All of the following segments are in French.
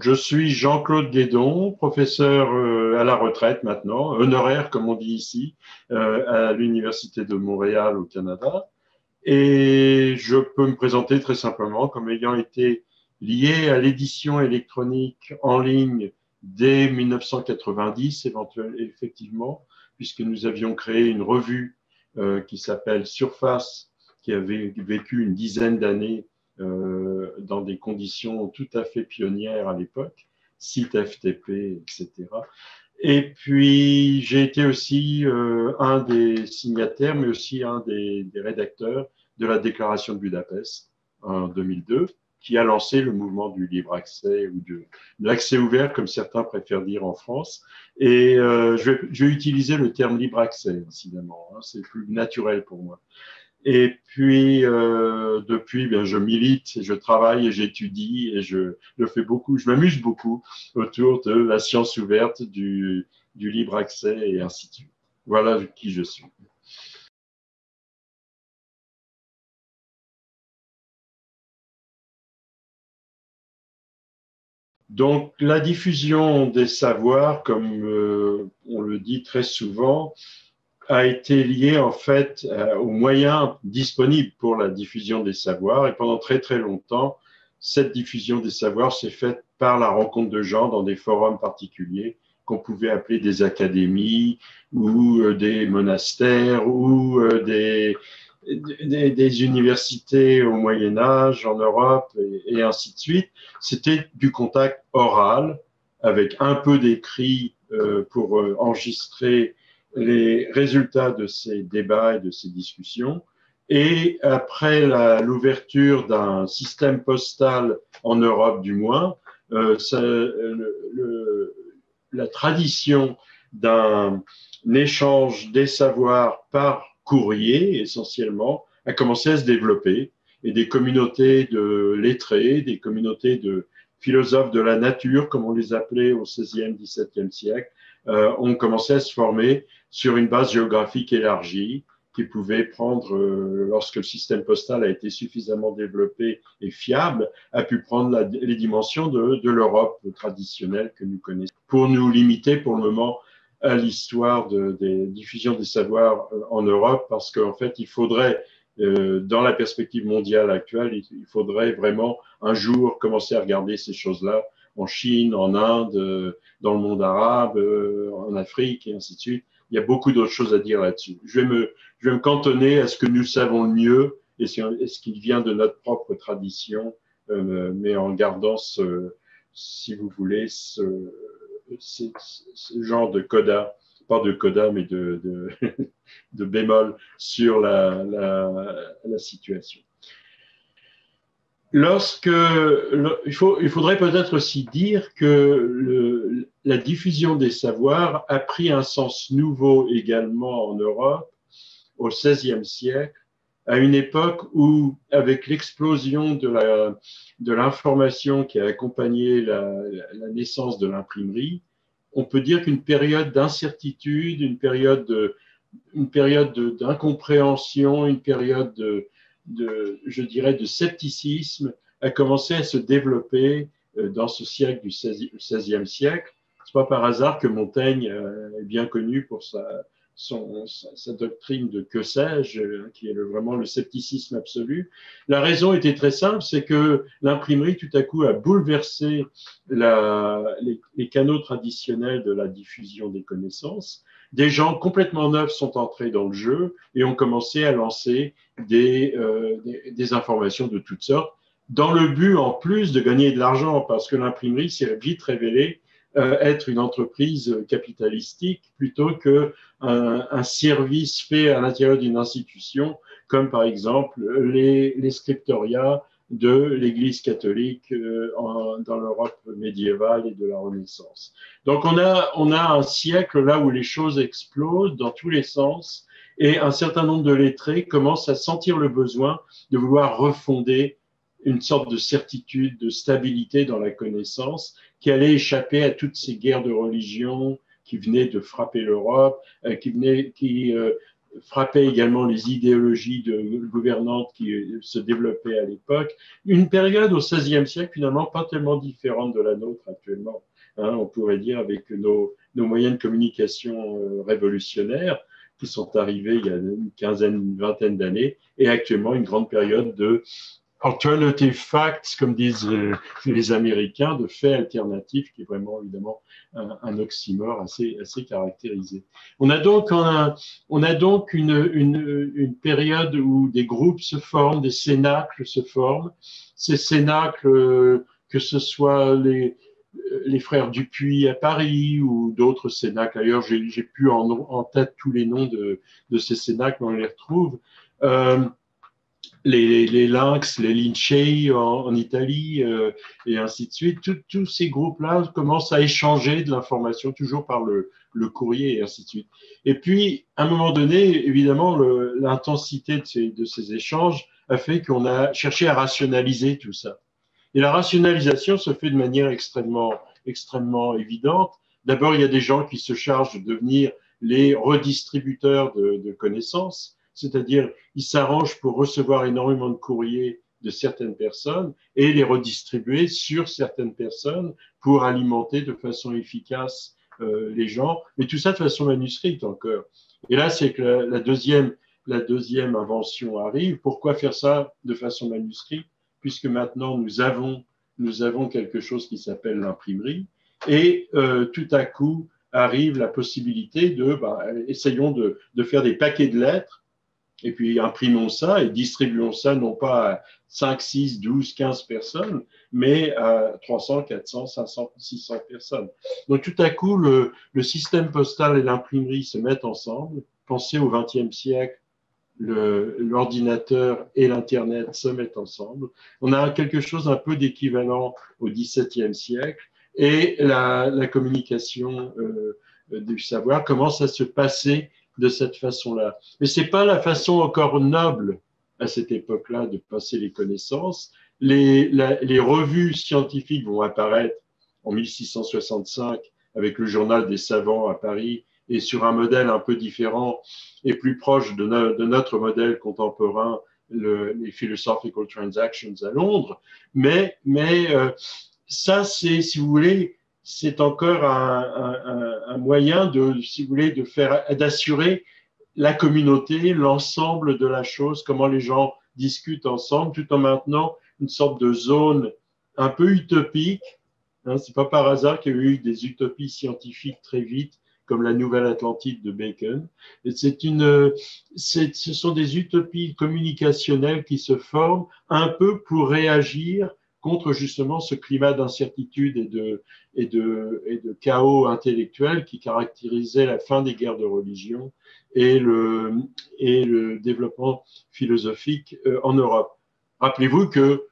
Je suis Jean-Claude Guédon, professeur euh, à la retraite maintenant, honoraire, comme on dit ici, euh, à l'Université de Montréal au Canada. Et je peux me présenter très simplement comme ayant été lié à l'édition électronique en ligne dès 1990, éventuellement, effectivement, puisque nous avions créé une revue euh, qui s'appelle Surface, qui avait vécu une dizaine d'années dans des conditions tout à fait pionnières à l'époque, site FTP, etc. Et puis, j'ai été aussi euh, un des signataires, mais aussi un des, des, rédacteurs de la Déclaration de Budapest en 2002, qui a lancé le mouvement du libre accès ou de, de l'accès ouvert, comme certains préfèrent dire en France. Et euh, je, vais, je, vais, utiliser le terme libre accès, incidemment. Hein, c'est plus naturel pour moi. Et puis, euh, depuis, bien, je milite, je travaille et j'étudie et je, je fais beaucoup, je m'amuse beaucoup autour de la science ouverte, du, du libre accès et ainsi de suite. Voilà qui je suis. Donc, la diffusion des savoirs, comme euh, on le dit très souvent, a été liée en fait euh, aux moyens disponibles pour la diffusion des savoirs. Et pendant très très longtemps, cette diffusion des savoirs s'est faite par la rencontre de gens dans des forums particuliers qu'on pouvait appeler des académies ou euh, des monastères ou euh, des, universités au Moyen Âge en Europe et, ainsi de suite. C'était du contact oral avec un peu d'écrit pour enregistrer les résultats de ces débats et de ces discussions. Et après l'ouverture d'un système postal en Europe du moins, euh, la tradition d'un échange des savoirs par courrier essentiellement a commencé à se développer et des communautés de lettrés, des communautés de philosophes de la nature, comme on les appelait au XVIe, XVIIe siècle, euh, ont commencé à se former sur une base géographique élargie qui pouvait prendre, euh, lorsque le système postal a été suffisamment développé et fiable, a pu prendre les dimensions de, de l'Europe traditionnelle que nous connaissons. Pour nous limiter pour le moment à l'histoire de, des diffusions des savoirs euh, en Europe, parce qu'en fait, il faudrait, euh, dans la perspective mondiale actuelle, il, il, faudrait vraiment un jour commencer à regarder ces choses-là en Chine, en Inde, euh, dans le monde arabe, euh, en Afrique et ainsi de suite. Il y a beaucoup d'autres choses à dire là-dessus. Je vais me, je vais me cantonner à ce que nous savons le mieux et ce qui vient de notre propre tradition, euh, mais en gardant ce, si vous voulez, ce, ce, ce, genre de coda, pas de coda, mais de, de, de bémol sur la, la, la situation. Lorsque, il, faut, il faudrait peut-être aussi dire que la diffusion des savoirs a pris un sens nouveau également en Europe au XVIe siècle, à une époque où, avec l'explosion de l'information qui a accompagné la, naissance de l'imprimerie, on peut dire qu'une période d'incertitude, une période de, une période d'incompréhension, une période de, de, je dirais, de scepticisme a commencé à se développer euh, dans ce siècle du XVIe siècle. C'est pas par hasard que Montaigne euh, est bien connu pour sa, doctrine de que sais-je, euh, qui est vraiment le scepticisme absolu. La raison était très simple, c'est que l'imprimerie tout à coup a bouleversé les, canaux traditionnels de la diffusion des connaissances. Des gens complètement neufs sont entrés dans le jeu et ont commencé à lancer des, euh, des, informations de toutes sortes, dans le but en plus de gagner de l'argent, parce que l'imprimerie s'est vite révélée euh, être une entreprise capitalistique plutôt que un, un service fait à l'intérieur d'une institution, comme par exemple les, les scriptoria de l'Église catholique euh, dans l'Europe médiévale et de la Renaissance. Donc on a, on a un siècle là où les choses explosent dans tous les sens et un certain nombre de lettrés commencent à sentir le besoin de vouloir refonder une sorte de certitude, de stabilité dans la connaissance qui allait échapper à toutes ces guerres de religion qui venaient de frapper l'Europe, euh, qui venaient, qui euh, frappait également les idéologies de, gouvernantes qui se développaient à l'époque. Une période au XVIe siècle, finalement, pas tellement différente de la nôtre actuellement. Hein, on pourrait dire avec nos, nos moyens de communication euh, révolutionnaires qui sont arrivés il y a une quinzaine, une vingtaine d'années, et actuellement une grande période de alternative facts, comme disent euh, les Américains, de faits alternatifs, qui est vraiment évidemment un, oxymore assez, assez caractérisé. On a donc, on a, on a donc une, une, une, période où des groupes se forment, des cénacles se forment. Ces cénacles, euh, que ce soit les, les frères Dupuis à Paris ou d'autres cénacles ailleurs, j'ai plus en, tête tous les noms de, de ces cénacles, on les retrouve. Euh, les, les, Lynx, les Lincei en, Italie euh, et ainsi de suite. Tous ces groupes-là commencent à échanger de l'information toujours par le, le, courrier et ainsi de suite. Et puis, à un moment donné, évidemment, l'intensité de ces, de ces échanges a fait qu'on a cherché à rationaliser tout ça. Et la rationalisation se fait de manière extrêmement, extrêmement évidente. D'abord, il y a des gens qui se chargent de devenir les redistributeurs de, de connaissances c'est-à-dire ils s'arrangent pour recevoir énormément de courriers de certaines personnes et les redistribuer sur certaines personnes pour alimenter de façon efficace euh, les gens, mais tout ça de façon manuscrite encore. Et là, c'est que la, deuxième, la deuxième invention arrive. Pourquoi faire ça de façon manuscrite? Puisque maintenant nous avons, nous avons quelque chose qui s'appelle l'imprimerie et euh, tout à coup arrive la possibilité de, bah, essayons de, de faire des paquets de lettres et puis imprimons ça et distribuons ça non pas à 5, 6, 12, 15 personnes, mais à 300, 400, 500, 600 personnes. Donc tout à coup, le, système postal et l'imprimerie se mettent ensemble. Pensez au XXe siècle, l'ordinateur et l'Internet se mettent ensemble. On a quelque chose un peu d'équivalent au XVIIe siècle et la, la communication euh, du savoir commence à se passer de cette façon-là. Mais c'est pas la façon encore noble à cette époque-là de passer les connaissances. Les, les revues scientifiques vont apparaître en 1665 avec le journal des savants à Paris et sur un modèle un peu différent et plus proche de, de notre modèle contemporain, le, les Philosophical Transactions à Londres. Mais, mais euh, ça, c'est, si vous voulez, c'est encore un, moyen de, si vous voulez, de faire, d'assurer la communauté, l'ensemble de la chose, comment les gens discutent ensemble, tout en maintenant une sorte de zone un peu utopique. Hein, c'est pas par hasard qu'il y a eu des utopies scientifiques très vite, comme la Nouvelle Atlantide de Bacon. C'est une, ce sont des utopies communicationnelles qui se forment un peu pour réagir contre justement ce climat d'incertitude et de, et, de, chaos intellectuel qui caractérisait la fin des guerres de religion et le, développement philosophique euh, en Europe. Rappelez-vous que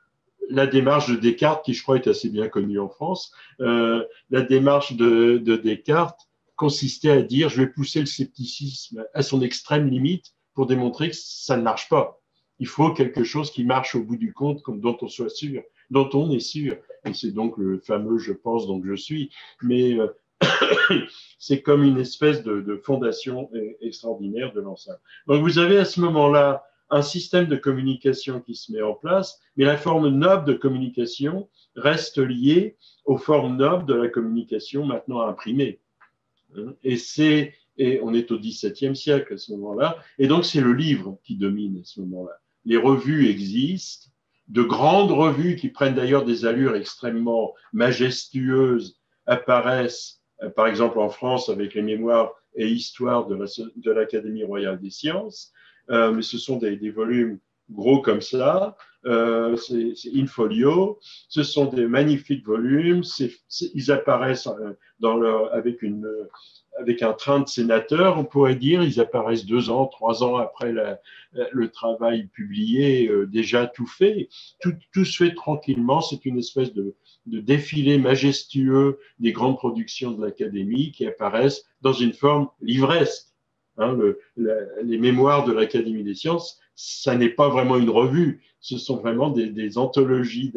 la démarche de Descartes, qui je crois est assez bien connue en France, euh, la démarche de Descartes consistait à dire je vais pousser le scepticisme à son extrême limite pour démontrer que ça ne marche pas. Il faut quelque chose qui marche au bout du compte, dont on soit sûr dont on est sûr. Et c'est donc le fameux je pense donc je suis. Mais euh, c'est comme une espèce de, fondation extraordinaire de l'ensemble. Donc vous avez à ce moment-là un système de communication qui se met en place, mais la forme noble de communication reste liée aux formes nobles de la communication maintenant imprimée. Hein. Et c'est et on est au XVIIe siècle à ce moment-là, et donc c'est le livre qui domine à ce moment-là. Les revues existent, de grandes revues qui prennent d'ailleurs des allures extrêmement majestueuses apparaissent, euh, par exemple en France avec les mémoires et histoires de l'Académie royale des sciences, euh, mais ce sont des, volumes gros comme ça, euh, c'est in folio, ce sont des magnifiques volumes, ils apparaissent dans leur, avec une, avec un train de sénateurs, on pourrait dire, ils apparaissent deux ans, trois ans après le travail publié, euh, déjà tout fait. Tout, se fait tranquillement, c'est une espèce de, défilé majestueux des grandes productions de l'Académie qui apparaissent dans une forme livresque. Hein, le, les mémoires de l'Académie des sciences, ça n'est pas vraiment une revue, ce sont vraiment des anthologies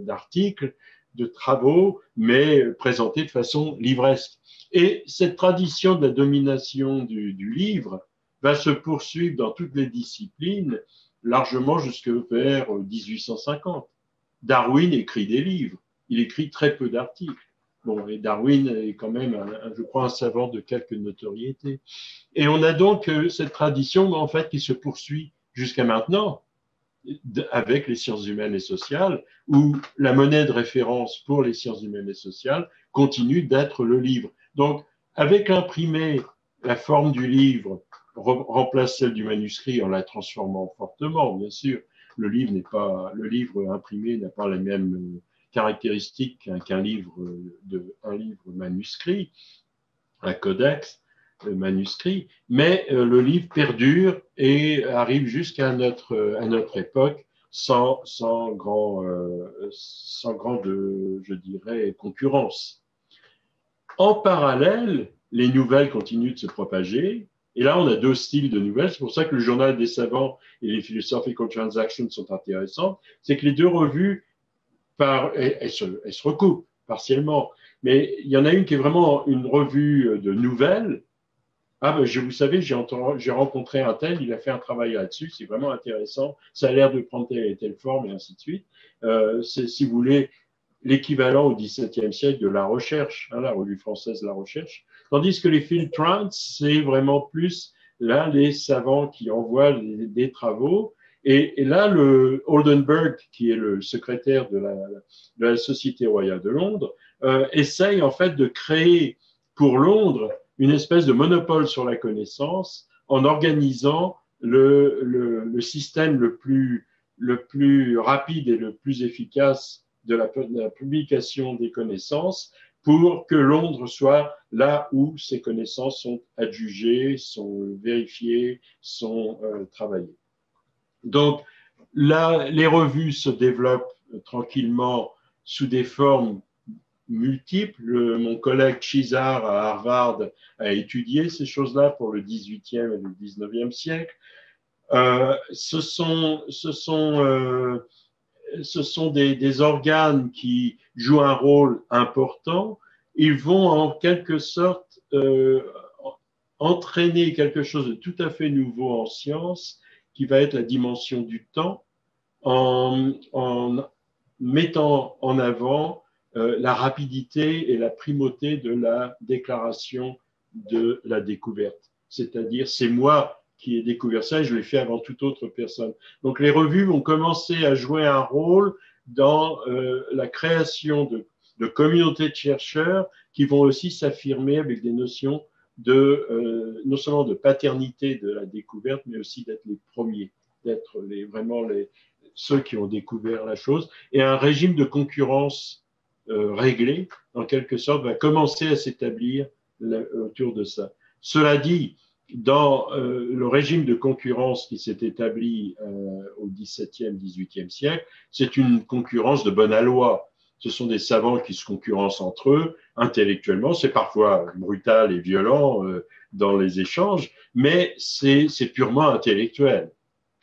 d'articles, de travaux, mais présentés de façon livresque. Et cette tradition de la domination du, livre va se poursuivre dans toutes les disciplines largement jusque vers 1850. Darwin écrit des livres, il écrit très peu d'articles. Bon, et Darwin est quand même, je crois, un savant de quelque notoriété. Et on a donc euh, cette tradition, en fait, qui se poursuit jusqu'à maintenant avec les sciences humaines et sociales, où la monnaie de référence pour les sciences humaines et sociales continue d'être le livre. Donc, avec l'imprimé, la forme du livre remplace celle du manuscrit en la transformant fortement, bien sûr. Le livre imprimé n'a pas les mêmes caractéristiques qu'un livre de, un livre manuscrit, un codex manuscrit, mais euh, le livre perdure et arrive jusqu'à notre, à notre époque sans, sans grand, euh, grande, je dirais, concurrence. En parallèle, les nouvelles continuent de se propager. Et là, on a deux styles de nouvelles. C'est pour ça que le journal des savants et les Philosophical Transactions sont intéressants. C'est que les deux revues, se, elles se recoupent partiellement. Mais il y en a une qui est vraiment une revue de nouvelles. Ah, ben, je, vous savez, j'ai rencontré un tel, il a fait un travail là-dessus, c'est vraiment intéressant. Ça a l'air de prendre telle et telle forme et ainsi de suite. Euh, c'est, si vous voulez, l'équivalent au XVIIe siècle de la recherche, hein, la revue française La Recherche, tandis que les field trends, c'est vraiment plus là les savants qui envoient des travaux. Et, là, le Oldenburg, qui est le secrétaire de la, de la Société royale de Londres, euh, essaye en fait de créer pour Londres une espèce de monopole sur la connaissance en organisant le, système le plus, rapide et le plus efficace de la, publication des connaissances pour que Londres soit là où ces connaissances sont adjugées, sont vérifiées, sont euh, travaillées. Donc, là, les revues se développent tranquillement sous des formes multiples. Mon collègue Chizar à Harvard a étudié ces choses-là pour le 18e et le 19e siècle. Euh, ce sont, ce sont euh, ce sont des, organes qui jouent un rôle important. Ils vont en quelque sorte euh, entraîner quelque chose de tout à fait nouveau en science, qui va être la dimension du temps, en, mettant en avant euh, la rapidité et la primauté de la déclaration de la découverte. C'est-à-dire, c'est moi qui ai découvert ça et je l'ai fait avant toute autre personne. Donc les revues vont commencer à jouer un rôle dans euh, la création de, de, communautés de chercheurs qui vont aussi s'affirmer avec des notions de euh, non seulement de paternité de la découverte, mais aussi d'être les premiers, d'être les, vraiment les, ceux qui ont découvert la chose. Et un régime de concurrence euh, réglé, en quelque sorte, va commencer à s'établir autour de ça. Cela dit, dans euh, le régime de concurrence qui s'est établi euh, au XVIIe, XVIIIe siècle, c'est une concurrence de bonne loi. Ce sont des savants qui se concurrencent entre eux intellectuellement. C'est parfois brutal et violent euh, dans les échanges, mais c'est purement intellectuel.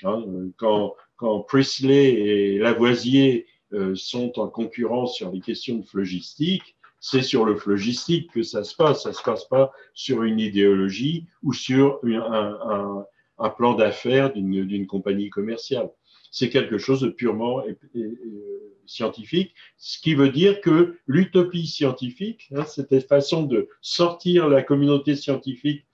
Hein. Quand, quand Priestley et Lavoisier sont en concurrence sur les questions de phlogistique, c'est sur le phlogistique que ça se passe. Ça se passe pas sur une idéologie ou sur un, plan d'affaires d'une compagnie commerciale. C'est quelque chose de purement scientifique, ce qui veut dire que l'utopie scientifique, hein, cette façon de sortir la communauté scientifique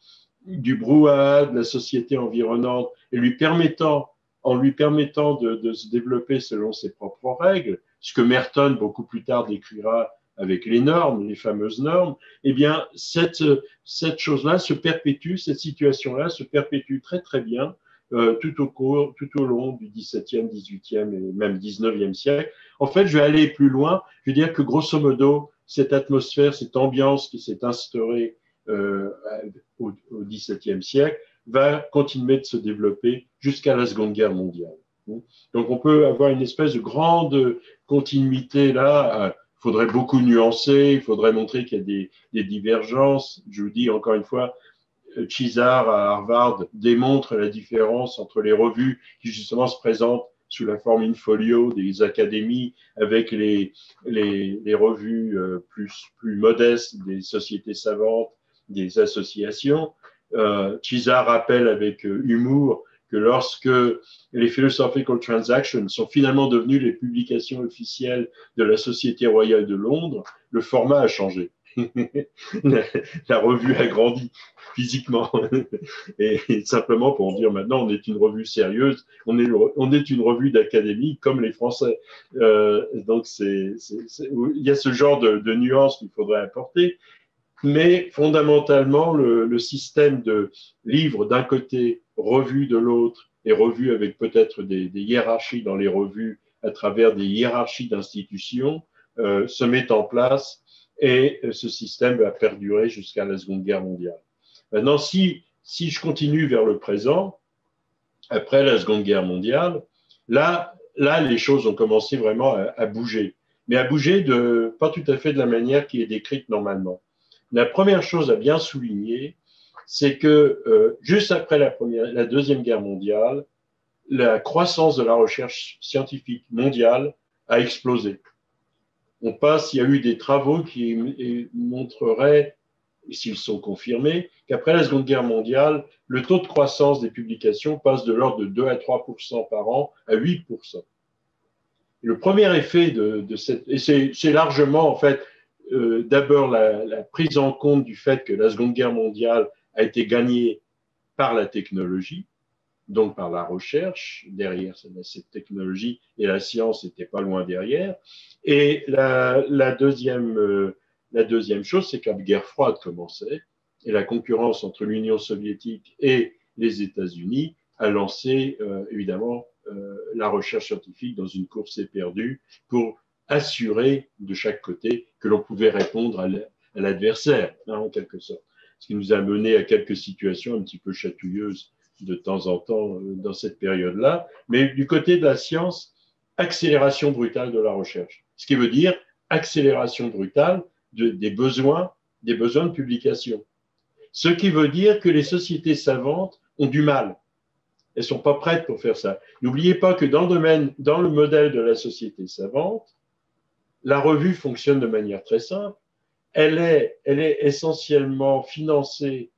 du brouhaha de la société environnante et lui permettant, en lui permettant de, de se développer selon ses propres règles, ce que Merton beaucoup plus tard décrira avec les normes, les fameuses normes, eh bien, cette, cette chose-là se perpétue, cette situation-là se perpétue très, très bien euh, tout au cours, tout au long du XVIIe, XVIIIe et même XIXe siècle. En fait, je vais aller plus loin. Je veux dire que grosso modo, cette atmosphère, cette ambiance qui s'est instaurée euh, au, au XVIIe siècle va continuer de se développer jusqu'à la Seconde Guerre mondiale. Donc, on peut avoir une espèce de grande continuité là il faudrait beaucoup nuancer, il faudrait montrer qu'il y a des, des, divergences. Je vous dis encore une fois, Chizar à Harvard démontre la différence entre les revues qui justement se présentent sous la forme in-folio des académies avec les, les, les revues euh, plus, plus modestes des sociétés savantes, des associations. Euh, rappelle avec humour que lorsque les Philosophical Transactions sont finalement devenues les publications officielles de la Société royale de Londres, le format a changé. la revue a grandi physiquement. et, simplement pour dire maintenant, on est une revue sérieuse, on est, on est une revue d'académie comme les Français. Euh, donc, c'est, il y a ce genre de, de nuances qu'il faudrait apporter. Mais fondamentalement, le, le système de livres d'un côté, revue de l'autre, et revue avec peut-être des, des, hiérarchies dans les revues à travers des hiérarchies d'institutions, euh, se met en place et euh, ce système va perdurer jusqu'à la Seconde Guerre mondiale. Maintenant, si, si je continue vers le présent, après la Seconde Guerre mondiale, là, là les choses ont commencé vraiment à, à, bouger, mais à bouger de pas tout à fait de la manière qui est décrite normalement. La première chose à bien souligner, c'est que euh, juste après la, Deuxième Guerre mondiale, la croissance de la recherche scientifique mondiale a explosé. On passe, il y a eu des travaux qui montreraient, s'ils sont confirmés, qu'après la Seconde Guerre mondiale, le taux de croissance des publications passe de l'ordre de 2 à 3% par an à 8% Le premier effet de, cette, et c'est largement en fait euh, d'abord la, la, prise en compte du fait que la Seconde Guerre mondiale a été gagnée par la technologie, donc par la recherche derrière cette technologie et la science n'était pas loin derrière. Et la, la deuxième, euh, la deuxième chose, c'est que la guerre froide commençait et la concurrence entre l'Union soviétique et les États-Unis a lancé euh, évidemment la recherche scientifique dans une course éperdue pour assurer de chaque côté que l'on pouvait répondre à l'adversaire, hein, en quelque sorte. Ce qui nous a mené à quelques situations un petit peu chatouilleuses de temps en temps euh, dans cette période-là. Mais du côté de la science, accélération brutale de la recherche. Ce qui veut dire accélération brutale de, des besoins, des besoins de publication. Ce qui veut dire que les sociétés savantes ont du mal. Elles sont pas prêtes pour faire ça. N'oubliez pas que dans le domaine, dans le modèle de la société savante, la revue fonctionne de manière très simple. Elle est, elle est essentiellement financée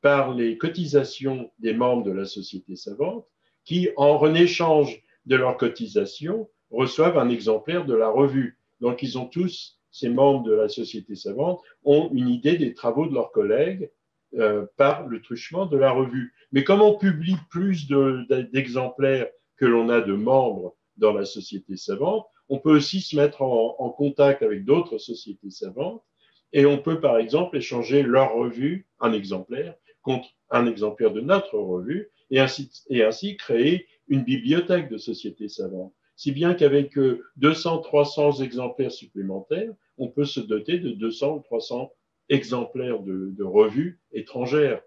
par les cotisations des membres de la société savante qui, en échange de leurs cotisations, reçoivent un exemplaire de la revue. Donc, ils ont tous, ces membres de la société savante, ont une idée des travaux de leurs collègues euh, par le truchement de la revue. Mais comme on publie plus d'exemplaires que l'on a de membres dans la société savante, on peut aussi se mettre en, contact avec d'autres sociétés savantes et on peut, par exemple, échanger leur revue, un exemplaire, contre un exemplaire de notre revue et ainsi, créer une bibliothèque de sociétés savantes. Si bien qu'avec 200, euh, 300 exemplaires supplémentaires, on peut se doter de 200 ou 300 exemplaires de, de revues étrangères.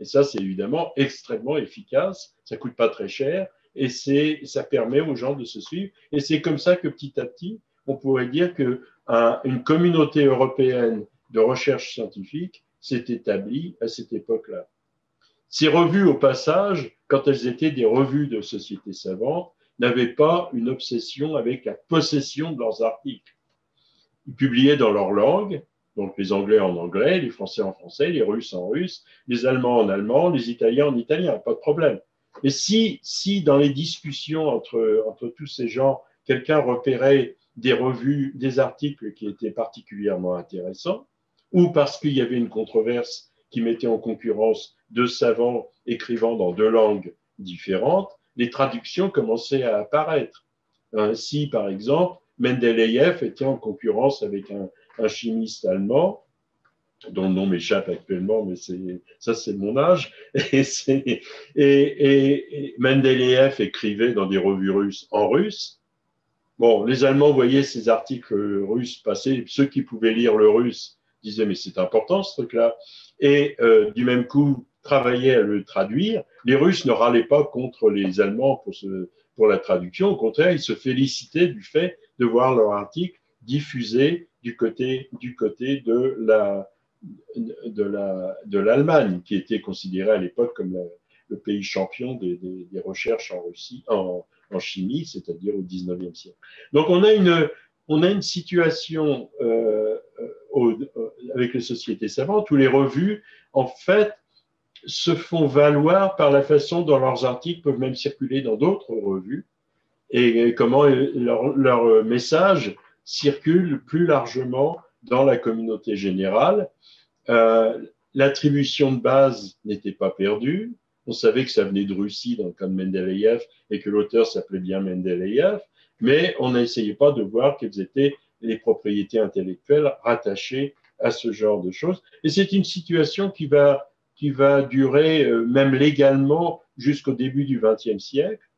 Et ça, c'est évidemment extrêmement efficace. Ça coûte pas très cher et c'est, ça permet aux gens de se suivre. Et c'est comme ça que petit à petit, on pourrait dire que un, une communauté européenne de recherche scientifique s'est établie à cette époque-là. Ces revues, au passage, quand elles étaient des revues de sociétés savantes, n'avaient pas une obsession avec la possession de leurs articles. Ils publiaient dans leur langue, donc les Anglais en anglais, les Français en français, les Russes en russe, les Allemands en allemand, les Italiens en italien, pas de problème. Mais si, si dans les discussions entre, entre tous ces gens, quelqu'un repérait des revues, des articles qui étaient particulièrement intéressants, ou parce qu'il y avait une controverse qui mettait en concurrence deux savants écrivant dans deux langues différentes, les traductions commençaient à apparaître. Ainsi, par exemple, Mendeleïev était en concurrence avec un, un chimiste allemand dont le nom m'échappe actuellement, mais ça c'est mon âge. Et, et, Mendeleïev écrivait dans des revues russes en russe. Bon, les Allemands voyaient ces articles russes passer. Ceux qui pouvaient lire le russe disaient mais c'est important ce truc-là. Et euh, du même coup travaillaient à le traduire. Les Russes ne râlaient pas contre les Allemands pour la traduction. Au contraire, ils se félicitaient du fait de voir leur article diffusé du côté, du côté de la de la de l'Allemagne, qui était considérée à l'époque comme le pays champion des, recherches en Russie, en, chimie, c'est-à-dire au 19e siècle. Donc on a une on a une situation euh, au, avec les sociétés savantes où les revues, en fait, se font valoir par la façon dont leurs articles peuvent même circuler dans d'autres revues et comment leur, message circule plus largement dans la communauté générale. Euh, L'attribution de base n'était pas perdue. On savait que ça venait de Russie dans le cas de Mendeleïev et que l'auteur s'appelait bien Mendeleïev, mais on n'essayait pas de voir quelles étaient les propriétés intellectuelles rattachées à ce genre de choses. Et c'est une situation qui va, qui va durer euh, même légalement jusqu'au début du XXe siècle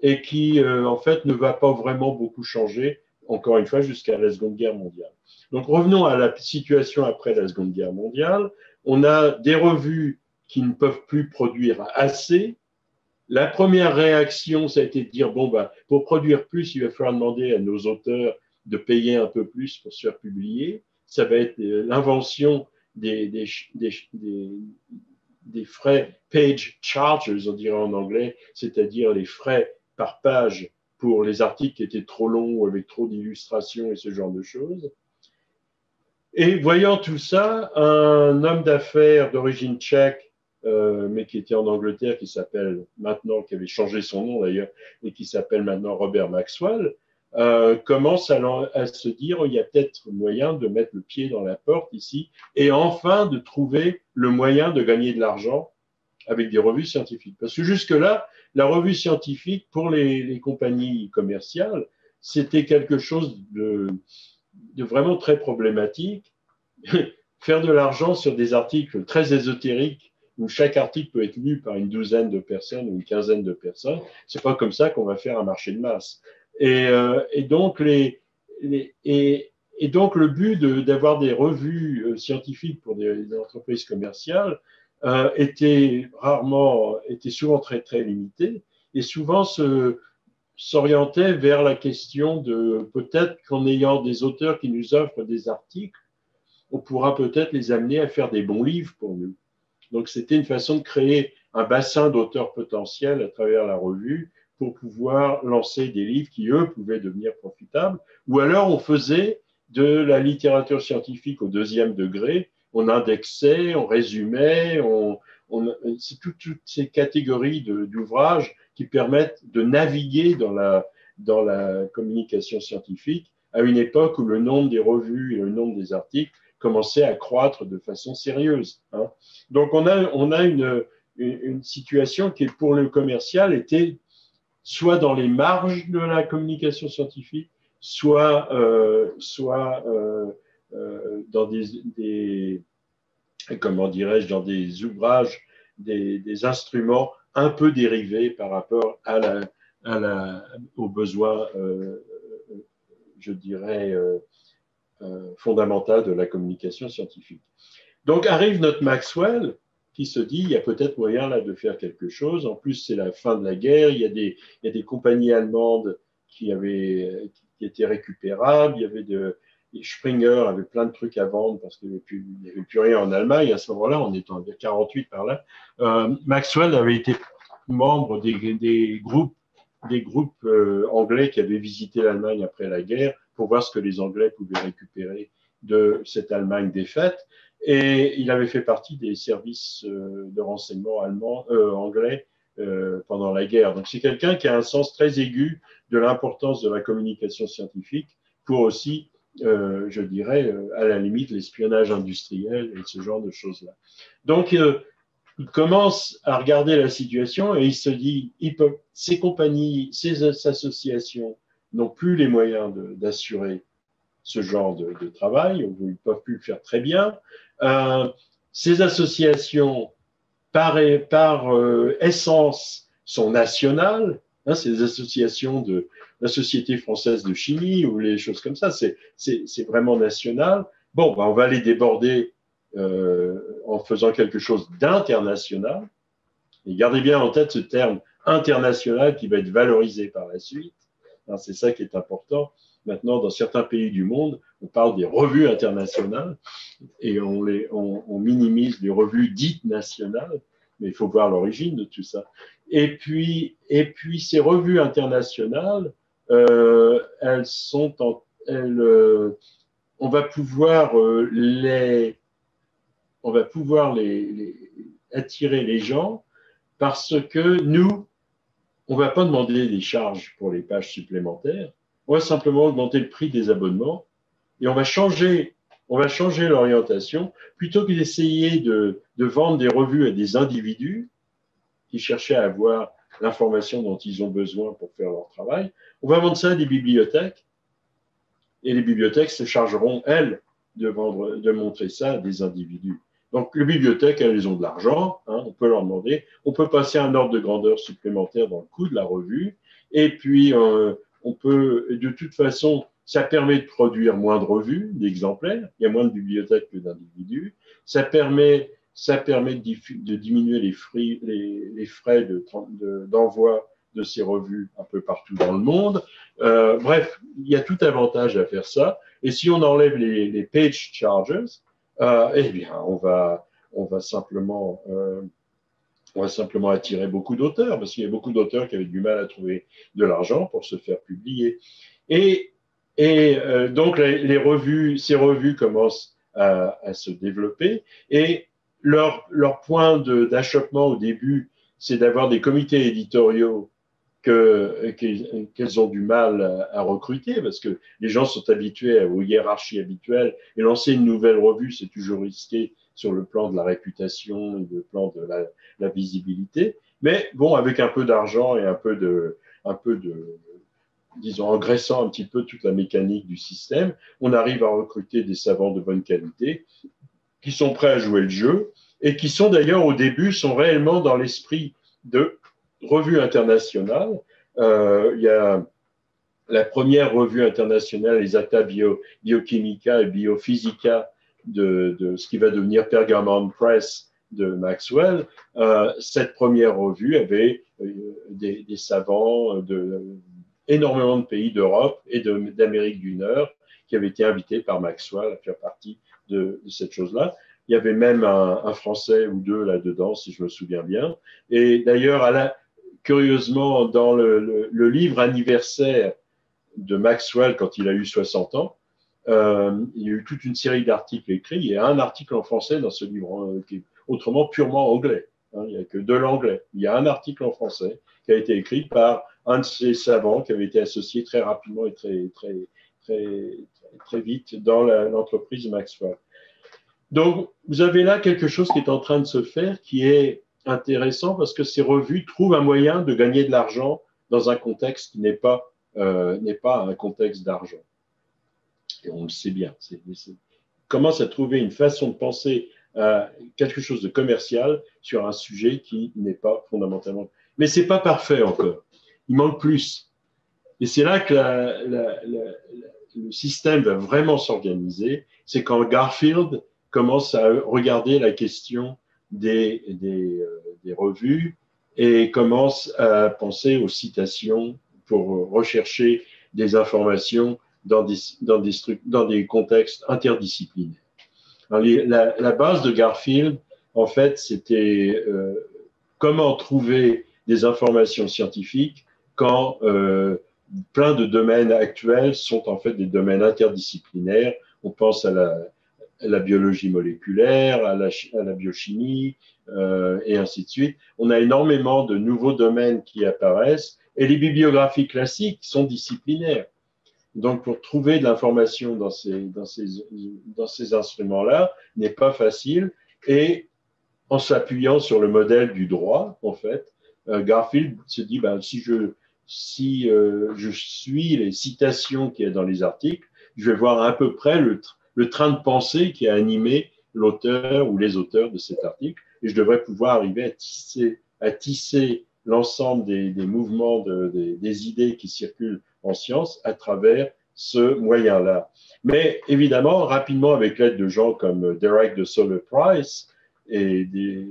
et qui, euh, en fait, ne va pas vraiment beaucoup changer, encore une fois, jusqu'à la Seconde Guerre mondiale. Donc revenons à la situation après la Seconde Guerre mondiale. On a des revues qui ne peuvent plus produire assez. La première réaction, ça a été de dire, bon, bah, pour produire plus, il va falloir demander à nos auteurs de payer un peu plus pour se faire publier ça va être euh, l'invention des, frais page charges, on dirait en anglais, c'est-à-dire les frais par page pour les articles qui étaient trop longs avec trop d'illustrations et ce genre de choses. Et voyant tout ça, un homme d'affaires d'origine tchèque, euh, mais qui était en Angleterre, qui s'appelle maintenant, qui avait changé son nom d'ailleurs, et qui s'appelle maintenant Robert Maxwell, euh, commence à, se dire il y a peut-être moyen de mettre le pied dans la porte ici et enfin de trouver le moyen de gagner de l'argent avec des revues scientifiques. Parce que jusque-là, la revue scientifique pour les compagnies commerciales, c'était quelque chose de, de, vraiment très problématique. Faire de l'argent sur des articles très ésotériques où chaque article peut être lu par une douzaine de personnes ou une quinzaine de personnes, c'est pas comme ça qu'on va faire un marché de masse. Et, euh, donc, le but d'avoir des revues euh, scientifiques pour des, entreprises commerciales euh, était rarement, était souvent très, très limité et souvent s'orientait vers la question de peut-être qu'en ayant des auteurs qui nous offrent des articles, on pourra peut-être les amener à faire des bons livres pour nous. Donc, c'était une façon de créer un bassin d'auteurs potentiels à travers la revue pour pouvoir lancer des livres qui, eux, pouvaient devenir profitables. Ou alors, on faisait de la littérature scientifique au deuxième degré, on indexait, on résumait, on, on c'est toutes ces catégories d'ouvrages qui permettent de naviguer dans la, dans la communication scientifique à une époque où le nombre des revues et le nombre des articles commençait à croître de façon sérieuse. Hein. Donc on a, on a une, une, situation qui, pour le commercial, était soit dans les marges de la communication scientifique, soit, euh, soit euh, euh, dans des, des comment dirais-je, dans des ouvrages, des, des, instruments un peu dérivés par rapport à la, aux besoins, euh, je dirais, euh, euh, fondamentaux de la communication scientifique. Donc arrive notre Maxwell, qui se dit il y a peut-être moyen là de faire quelque chose. En plus, c'est la fin de la guerre. Il y a des, compagnies allemandes qui qui étaient récupérables. Il y avait de Springer avait plein de trucs à vendre parce qu'il n'y avait, plus rien en Allemagne à ce moment-là. On est en 48 par là. Euh, Maxwell avait été membre des, groupes des groupes euh, anglais qui avaient visité l'Allemagne après la guerre pour voir ce que les Anglais pouvaient récupérer de cette Allemagne défaite. Et il avait fait partie des services euh, de renseignement allemands, anglais pendant la guerre. Donc c'est quelqu'un qui a un sens très aigu de l'importance de la communication scientifique pour aussi, euh, je dirais, euh, à la limite, l'espionnage industriel et ce genre de choses-là. Donc il commence à regarder la situation et il se dit, ces compagnies, ces associations n'ont plus les moyens d'assurer ce genre de, travail, ils ne peuvent plus le faire très bien. Euh, ces associations, par, par euh, essence, sont nationales. Hein, ces associations de la Société française de chimie ou les choses comme ça, c'est vraiment national. Bon, ben, on va les déborder euh, en faisant quelque chose d'international. Et gardez bien en tête ce terme international qui va être valorisé par la suite. Hein, c'est ça qui est important. Maintenant, dans certains pays du monde, on parle des revues internationales et on, les, on, minimise les revues dites nationales, mais il faut voir l'origine de tout ça. Et puis, et puis ces revues internationales, elles sont elles, euh, on va pouvoir euh, les, on va pouvoir les, attirer les gens parce que nous, on ne va pas demander des charges pour les pages supplémentaires. On va simplement augmenter le prix des abonnements et on va changer, on va changer l'orientation plutôt que d'essayer de, de vendre des revues à des individus qui cherchaient à avoir l'information dont ils ont besoin pour faire leur travail. On va vendre ça à des bibliothèques et les bibliothèques se chargeront, elles, de, vendre, de montrer ça à des individus. Donc, les bibliothèques, elles ont de l'argent, hein, on peut leur demander. On peut passer un ordre de grandeur supplémentaire dans le coût de la revue. Et puis, euh, on peut, de toute façon, ça permet de produire moins de revues, d'exemplaires. Il y a moins de bibliothèques que d'individus. Ça permet, ça permet de, diminuer les, frais, les, d'envoi de, ces revues un peu partout dans le monde. Euh, bref, il y a tout avantage à faire ça. Et si on enlève les, page charges, euh, eh bien, on va, on va simplement, euh, on va simplement attirer beaucoup d'auteurs, parce qu'il y a beaucoup d'auteurs qui avaient du mal à trouver de l'argent pour se faire publier. Et, et donc, les, revues, ces revues commencent à, à se développer, et leur, leur point d'achoppement au début, c'est d'avoir des comités éditoriaux qu'elles ont du mal à, recruter parce que les gens sont habitués aux hiérarchies habituelles et lancer une nouvelle revue, c'est toujours risqué sur le plan de la réputation et le plan de la, la visibilité. Mais bon, avec un peu d'argent et un peu de, un peu de, disons, engraissant un petit peu toute la mécanique du système, on arrive à recruter des savants de bonne qualité qui sont prêts à jouer le jeu et qui sont d'ailleurs au début sont réellement dans l'esprit de revue internationale. Euh, il y a la première revue internationale, les Acta Bio, Biochimica et Biophysica, de, ce qui va devenir Pergamon Press de Maxwell. Euh, cette première revue avait euh, des, des, savants de énormément de pays d'Europe et d'Amérique du Nord qui avaient été invités par Maxwell à faire partie de, cette chose-là. Il y avait même un, Français ou deux là-dedans, si je me souviens bien. Et d'ailleurs, curieusement, dans le, livre anniversaire de Maxwell quand il a eu 60 ans, euh, il y a eu toute une série d'articles écrits. Il y a un article en français dans ce livre euh, qui autrement purement anglais. Hein, il n'y a que de l'anglais. Il y a un article en français qui a été écrit par un de ces savants qui avait été associé très rapidement et très, très, très, très vite dans l'entreprise Maxwell. Donc, vous avez là quelque chose qui est en train de se faire, qui est intéressant parce que ces revues trouvent un moyen de gagner de l'argent dans un contexte qui n'est pas, euh, pas un contexte d'argent. Et on le sait bien. C'est, commence à trouver une façon de penser à quelque chose de commercial sur un sujet qui n'est pas fondamentalement. Mais c'est pas parfait encore. Il manque plus. Et c'est là que la, le système va vraiment s'organiser. C'est quand Garfield commence à regarder la question des, euh, des, revues et commence à penser aux citations pour rechercher des informations dans des, dans des, contextes interdisciplinaires. la, la, base de Garfield, en fait, c'était euh, comment trouver des informations scientifiques quand euh, plein de domaines actuels sont en fait des domaines interdisciplinaires. On pense à la, biologie moléculaire, à la, biochimie, euh, et ainsi de suite. On a énormément de nouveaux domaines qui apparaissent et les bibliographies classiques sont disciplinaires. Donc, pour trouver de l'information dans ces instruments-là n'est pas facile et en s'appuyant sur le modèle du droit, en fait, euh, Garfield se dit, ben, si je, si euh, je suis les citations qu'il y a dans les articles, je vais voir à peu près le, train de pensée qui a animé l'auteur ou les auteurs de cet article. Et je devrais pouvoir arriver à tisser, l'ensemble des, mouvements, de, des, idées qui circulent en science à travers ce moyen-là. Mais évidemment, rapidement, avec l'aide de gens comme Derek de Solar Price et, et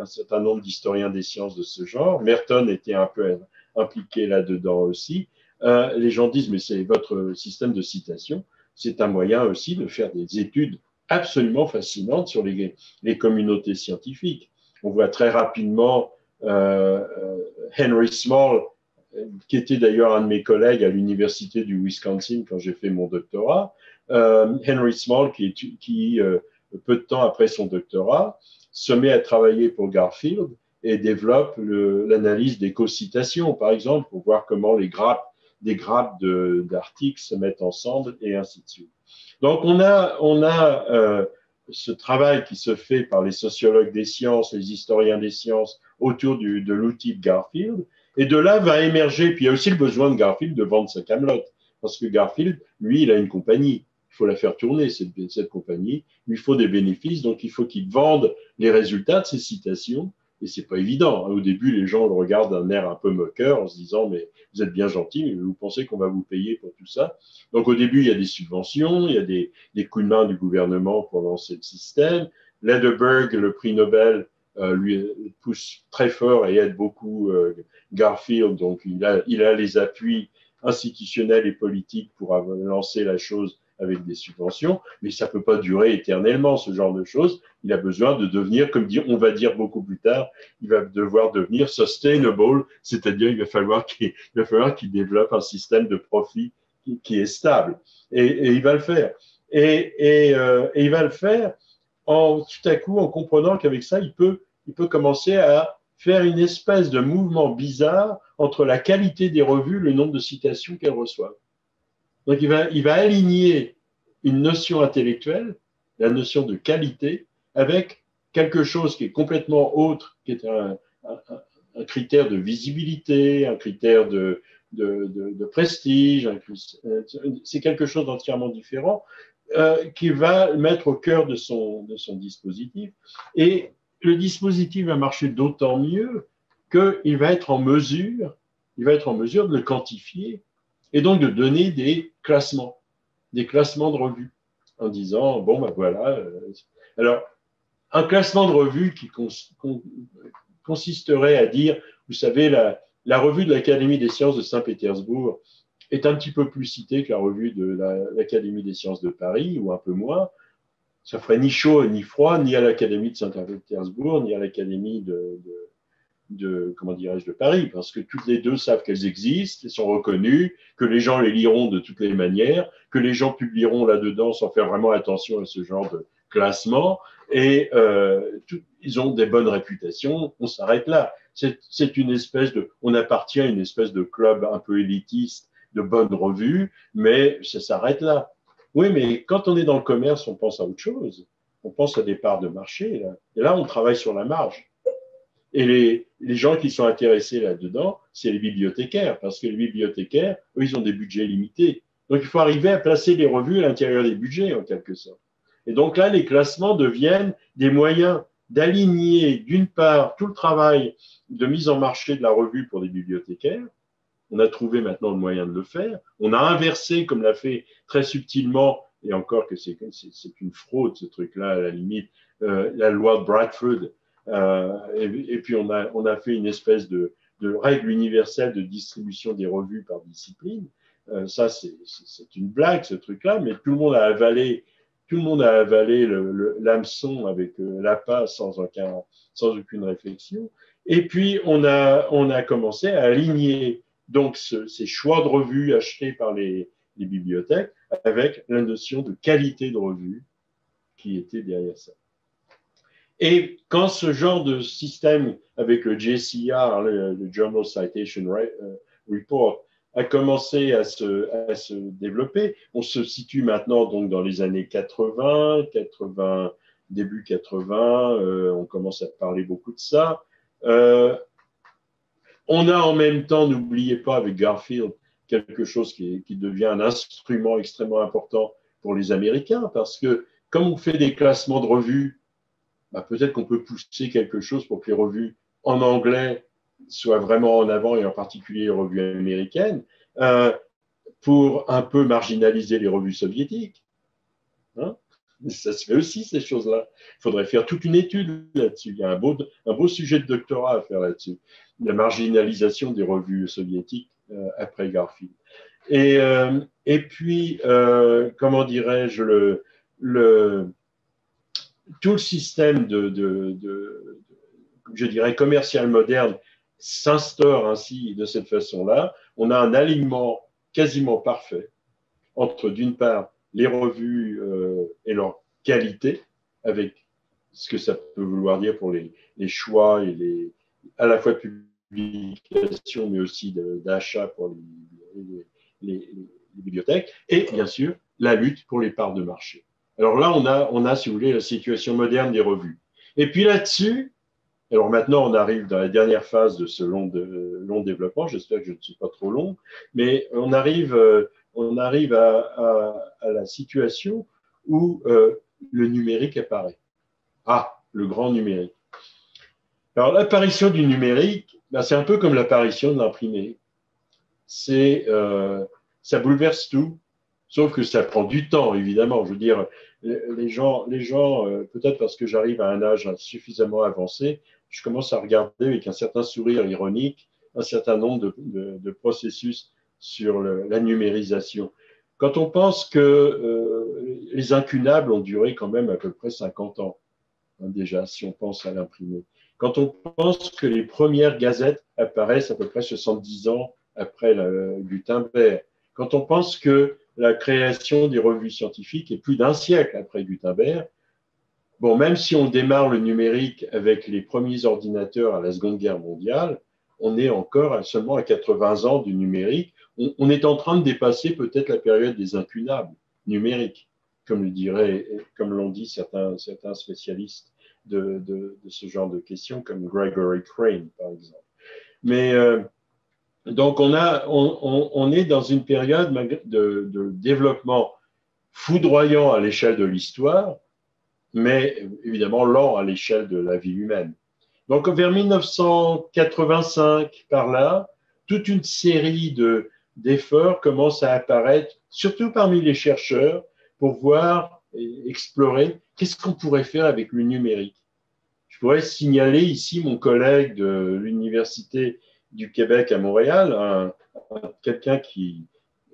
un certain nombre d'historiens des sciences de ce genre, Merton était un peu impliqué là-dedans aussi, euh, les gens disent, mais c'est votre système de citation c'est un moyen aussi de faire des études absolument fascinantes sur les, les communautés scientifiques. On voit très rapidement euh, euh Henry Small, qui était d'ailleurs un de mes collègues à l'université du Wisconsin quand j'ai fait mon doctorat. Henry Small, qui, peu de temps après son doctorat, se met à travailler pour Garfield et développe l'analyse des co-citations, par exemple, pour voir comment les grappes, des grappes d'articles se mettent ensemble et ainsi de suite. Donc, on a, on a euh, ce travail qui se fait par les sociologues des sciences, les historiens des sciences autour de l'outil de Garfield. Et de là va émerger, puis il y a aussi le besoin de Garfield de vendre sa camelote. Parce que Garfield, lui, il a une compagnie. Il faut la faire tourner, cette, cette compagnie. Il lui faut des bénéfices, donc il faut qu'il vende les résultats de ses citations et c'est pas évident. Hein. Au début, les gens le regardent d'un air un peu moqueur en se disant, mais vous êtes bien gentil, mais vous pensez qu'on va vous payer pour tout ça? Donc au début, il y a des subventions, il y a des, des coups de main du gouvernement pour lancer le système. Lederberg, le prix Nobel, euh, lui pousse très fort et aide beaucoup euh, Garfield. Donc il a, il a les appuis institutionnels et politiques pour lancer la chose avec des subventions, mais ça peut pas durer éternellement, ce genre de choses. Il a besoin de devenir, comme on va dire beaucoup plus tard, il va devoir devenir sustainable, c'est-à-dire il va falloir qu'il développe un système de profit qui, est stable. Et, il va le faire. Et, euh, et, il va le faire en tout à coup en comprenant qu'avec ça, il peut, il peut commencer à faire une espèce de mouvement bizarre entre la qualité des revues, le nombre de citations qu'elles reçoivent. Donc il va, il va aligner une notion intellectuelle, la notion de qualité, avec quelque chose qui est complètement autre, qui est un, un, critère de visibilité, un critère de, de, de, prestige, c'est quelque chose d'entièrement différent, euh, qui va mettre au cœur de son, de son dispositif. Et le dispositif va marcher d'autant mieux qu'il va être en mesure, il va être en mesure de le quantifier et donc de donner des classements, des classements de revues, en disant, bon, ben voilà. Euh, alors, un classement de revues qui consisterait à dire, vous savez, la, revue de l'Académie des sciences de Saint-Pétersbourg est un petit peu plus citée que la revue de l'Académie des sciences de Paris, ou un peu moins. Ça ferait ni chaud ni froid, ni à l'Académie de Saint-Pétersbourg, ni à l'Académie de de comment dirais-je de Paris parce que toutes les deux savent qu'elles existent, elles sont reconnues, que les gens les liront de toutes les manières, que les gens publieront là-dedans sans faire vraiment attention à ce genre de classement et euh, ils ont des bonnes réputations. On s'arrête là. C'est une espèce de, on appartient à une espèce de club un peu élitiste de bonnes revues, mais ça s'arrête là. Oui, mais quand on est dans le commerce, on pense à autre chose. On pense à des parts de marché. Là. Et là, on travaille sur la marge. Et les, gens qui sont intéressés là-dedans, c'est les bibliothécaires, parce que les bibliothécaires, eux, ils ont des budgets limités. Donc, il faut arriver à placer les revues à l'intérieur des budgets, en quelque sorte. Et donc là, les classements deviennent des moyens d'aligner, d'une part, tout le travail de mise en marché de la revue pour les bibliothécaires. On a trouvé maintenant le moyen de le faire. On a inversé, comme l'a fait très subtilement, et encore que c'est une fraude, ce truc-là, à la limite, euh, la loi de Bradford, euh, et, puis on a, on a fait une espèce de, de règle universelle de distribution des revues par discipline. Euh, ça, c'est une blague, ce truc-là, mais tout le monde a avalé, tout le monde a avalé l'hameçon avec euh, l'appât sans, aucun, sans aucune réflexion. Et puis, on a, on a commencé à aligner donc ce, ces choix de revues achetés par les, les bibliothèques avec la notion de qualité de revue qui était derrière ça. Et quand ce genre de système avec le JCR, le, Journal Citation euh, Report, a commencé à se, développer, on se situe maintenant donc dans les années 80, 80 début 80, euh, on commence à parler beaucoup de ça. Euh, on a en même temps, n'oubliez pas avec Garfield, quelque chose qui, qui, devient un instrument extrêmement important pour les Américains, parce que comme on fait des classements de revues bah, peut-être qu'on peut pousser quelque chose pour que les revues en anglais soient vraiment en avant, et en particulier les revues américaines, euh, pour un peu marginaliser les revues soviétiques. Hein? Ça se fait aussi, ces choses-là. Il faudrait faire toute une étude là-dessus. Il y a un beau, sujet de doctorat à faire là-dessus. La marginalisation des revues soviétiques euh, après Garfield. Et, euh, puis, comment dirais-je, le, tout le système de, je dirais, commercial moderne s'instaure ainsi de cette façon-là. On a un alignement quasiment parfait entre, d'une part, les revues euh, et leur qualité, avec ce que ça peut vouloir dire pour les, choix et les, à la fois publication, mais aussi d'achat pour les, bibliothèques, et bien sûr la lutte pour les parts de marché. Alors là, on a, on si vous voulez, la situation moderne des revues. Et puis là-dessus, alors maintenant, on arrive dans la dernière phase de ce long développement. J'espère que je ne suis pas trop long, mais on arrive, euh, on arrive à, la situation où euh, le numérique apparaît. Ah, le grand numérique. Alors l'apparition du numérique, ben, c'est un peu comme l'apparition de l'imprimé. C'est, euh, ça bouleverse tout, sauf que ça prend du temps, évidemment. Je veux dire, les gens, les gens peut-être parce que j'arrive à un âge suffisamment avancé, je commence à regarder avec un certain sourire ironique un certain nombre de, processus sur la numérisation. Quand on pense que euh, les incunables ont duré quand même à peu près 50 ans, hein, déjà, si on pense à l'imprimer. Quand on pense que les premières gazettes apparaissent à peu près 70 ans après le Gutenberg, quand on pense que la création des revues scientifiques est plus d'un siècle après Gutenberg, Bon, même si on démarre le numérique avec les premiers ordinateurs à la Seconde Guerre mondiale, on est encore seulement à 80 ans du numérique. On, est en train de dépasser peut-être la période des incunables numériques, comme le dirait, comme l'ont dit certains, certains spécialistes de, de, ce genre de questions, comme Gregory Crane, par exemple. Mais euh, donc, on, a, on, est dans une période de, développement foudroyant à l'échelle de l'histoire, mais évidemment lent à l'échelle de la vie humaine. Donc vers 1985, par là, toute une série de, d'efforts commencent à apparaître, surtout parmi les chercheurs, pour voir et explorer qu'est-ce qu'on pourrait faire avec le numérique. Je pourrais signaler ici mon collègue de l'Université du Québec à Montréal, quelqu'un qui,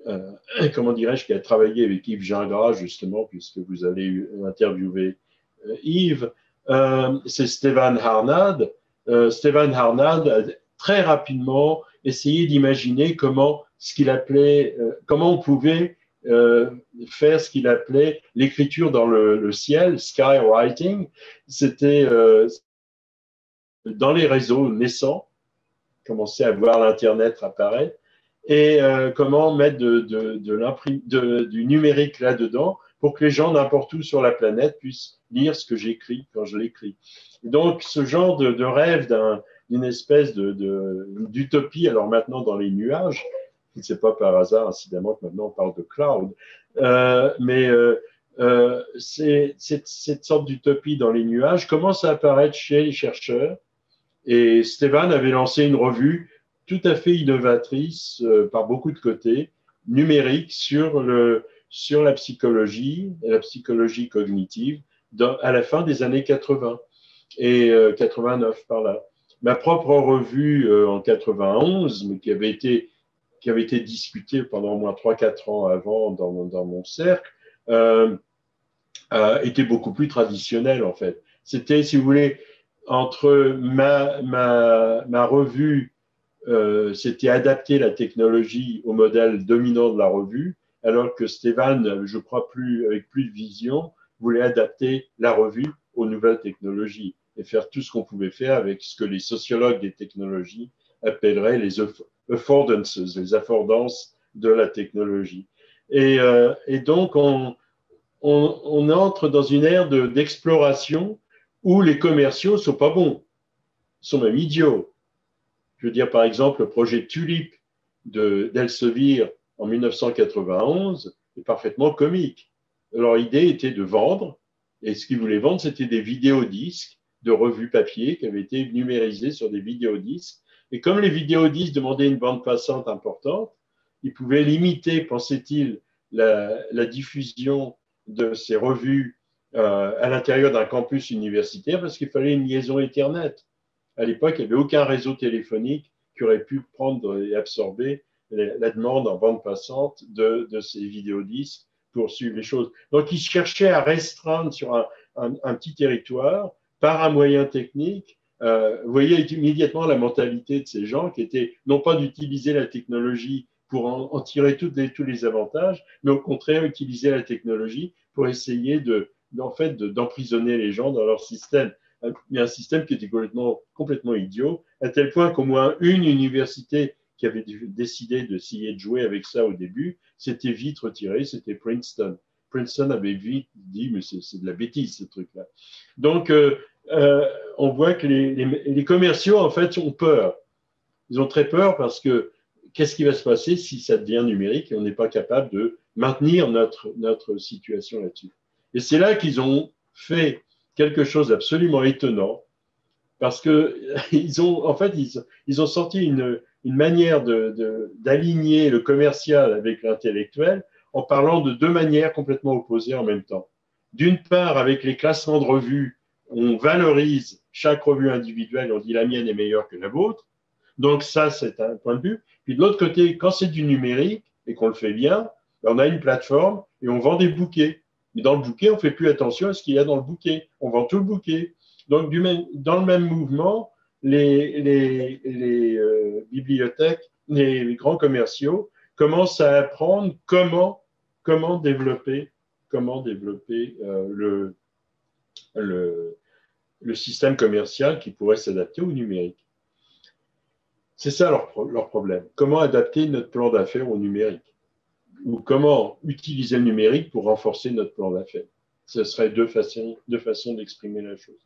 euh, comment dirais-je, qui a travaillé avec Yves Gingras, justement, puisque vous allez interviewer euh, Yves, euh, c'est Stéphane Harnad. Stéphane Harnad a très rapidement essayé d'imaginer comment ce qu'il appelait, comment on pouvait faire ce qu'il appelait l'écriture dans le, ciel, skywriting. C'était dans les réseaux naissants, commencer à voir l'Internet apparaître, et comment mettre de, de, du numérique là-dedans pour que les gens n'importe où sur la planète puissent lire ce que j'écris quand je l'écris. Donc, ce genre de, rêve d'une espèce d'utopie, alors maintenant dans les nuages, ce n'est pas par hasard, incidemment, que maintenant on parle de cloud, euh, mais euh, euh, cette sorte d'utopie dans les nuages commence à apparaître chez les chercheurs? Et Stéphane avait lancé une revue tout à fait innovatrice par beaucoup de côtés, numérique, sur le, sur la psychologie, la psychologie cognitive, à la fin des années 80 et 89 euh, par là. Ma propre revue euh, en 91, mais qui avait été qui avait été discutée pendant au moins 3-4 ans avant dans, dans mon cercle, euh, était beaucoup plus traditionnelle en fait. C'était, si vous voulez, entre ma, ma, ma revue, c'était adapter la technologie au modèle dominant de la revue, alors que Stéphane, je crois plus, avec plus de vision, voulait adapter la revue aux nouvelles technologies et faire tout ce qu'on pouvait faire avec ce que les sociologues des technologies appelleraient les affordances, les affordances de la technologie. Et, euh, donc, on, on, on, entre dans une ère d'exploration où les commerciaux sont pas bons, sont même idiots. Je veux dire, par exemple, le projet Tulip d'Elsevier en 1991 est parfaitement comique. Leur idée était de vendre, et ce qu'ils voulaient vendre, c'était des vidéodisques de revues papier qui avaient été numérisés sur des vidéodisques. Et comme les vidéodisques demandaient une bande passante importante, ils pouvaient limiter, pensait-il, la, diffusion de ces revues euh, à l'intérieur d'un campus universitaire parce qu'il fallait une liaison Ethernet. À l'époque, il n'y avait aucun réseau téléphonique qui aurait pu prendre et absorber la demande en bande passante de, de ces vidéodisques pour suivre les choses. Donc, ils cherchaient à restreindre sur un, petit territoire par un moyen technique. Euh, vous voyez immédiatement la mentalité de ces gens qui étaient non pas d'utiliser la technologie pour en, tirer tous les avantages, mais au contraire utiliser la technologie pour essayer de, en fait, d'emprisonner les gens dans leur système. Il y a un système qui était complètement, idiot, à tel point qu'au moins une université qui avait décidé d'essayer de jouer avec ça au début, s'était vite retirée, c'était Princeton. Princeton avait vite dit, mais c'est de la bêtise, ce truc-là. Donc, euh, euh, on voit que les, les, commerciaux, en fait, ont peur. Ils ont très peur parce que qu'est-ce qui va se passer si ça devient numérique et on n'est pas capable de maintenir notre, notre situation là-dessus? Et c'est là qu'ils ont fait quelque chose d'absolument étonnant parce que ils ont, en fait, ils, ont sorti une, manière d'aligner le commercial avec l'intellectuel en parlant de deux manières complètement opposées en même temps. D'une part, avec les classements de revues, on valorise chaque revue individuelle, on dit la mienne est meilleure que la vôtre. Donc ça, c'est un point de vue. Puis de l'autre côté, quand c'est du numérique et qu'on le fait bien, on a une plateforme et on vend des bouquets. Mais dans le bouquet, on ne fait plus attention à ce qu'il y a dans le bouquet. On vend tout le bouquet. Donc, dans le même mouvement, les, euh, bibliothèques, les grands commerciaux commencent à apprendre comment, développer, comment développer euh, le, système commercial qui pourrait s'adapter au numérique. C'est ça leur, problème. Comment adapter notre plan d'affaires au numérique? Ou comment utiliser le numérique pour renforcer notre plan d'affaires Ce serait deux façons, deux façons d'exprimer la chose.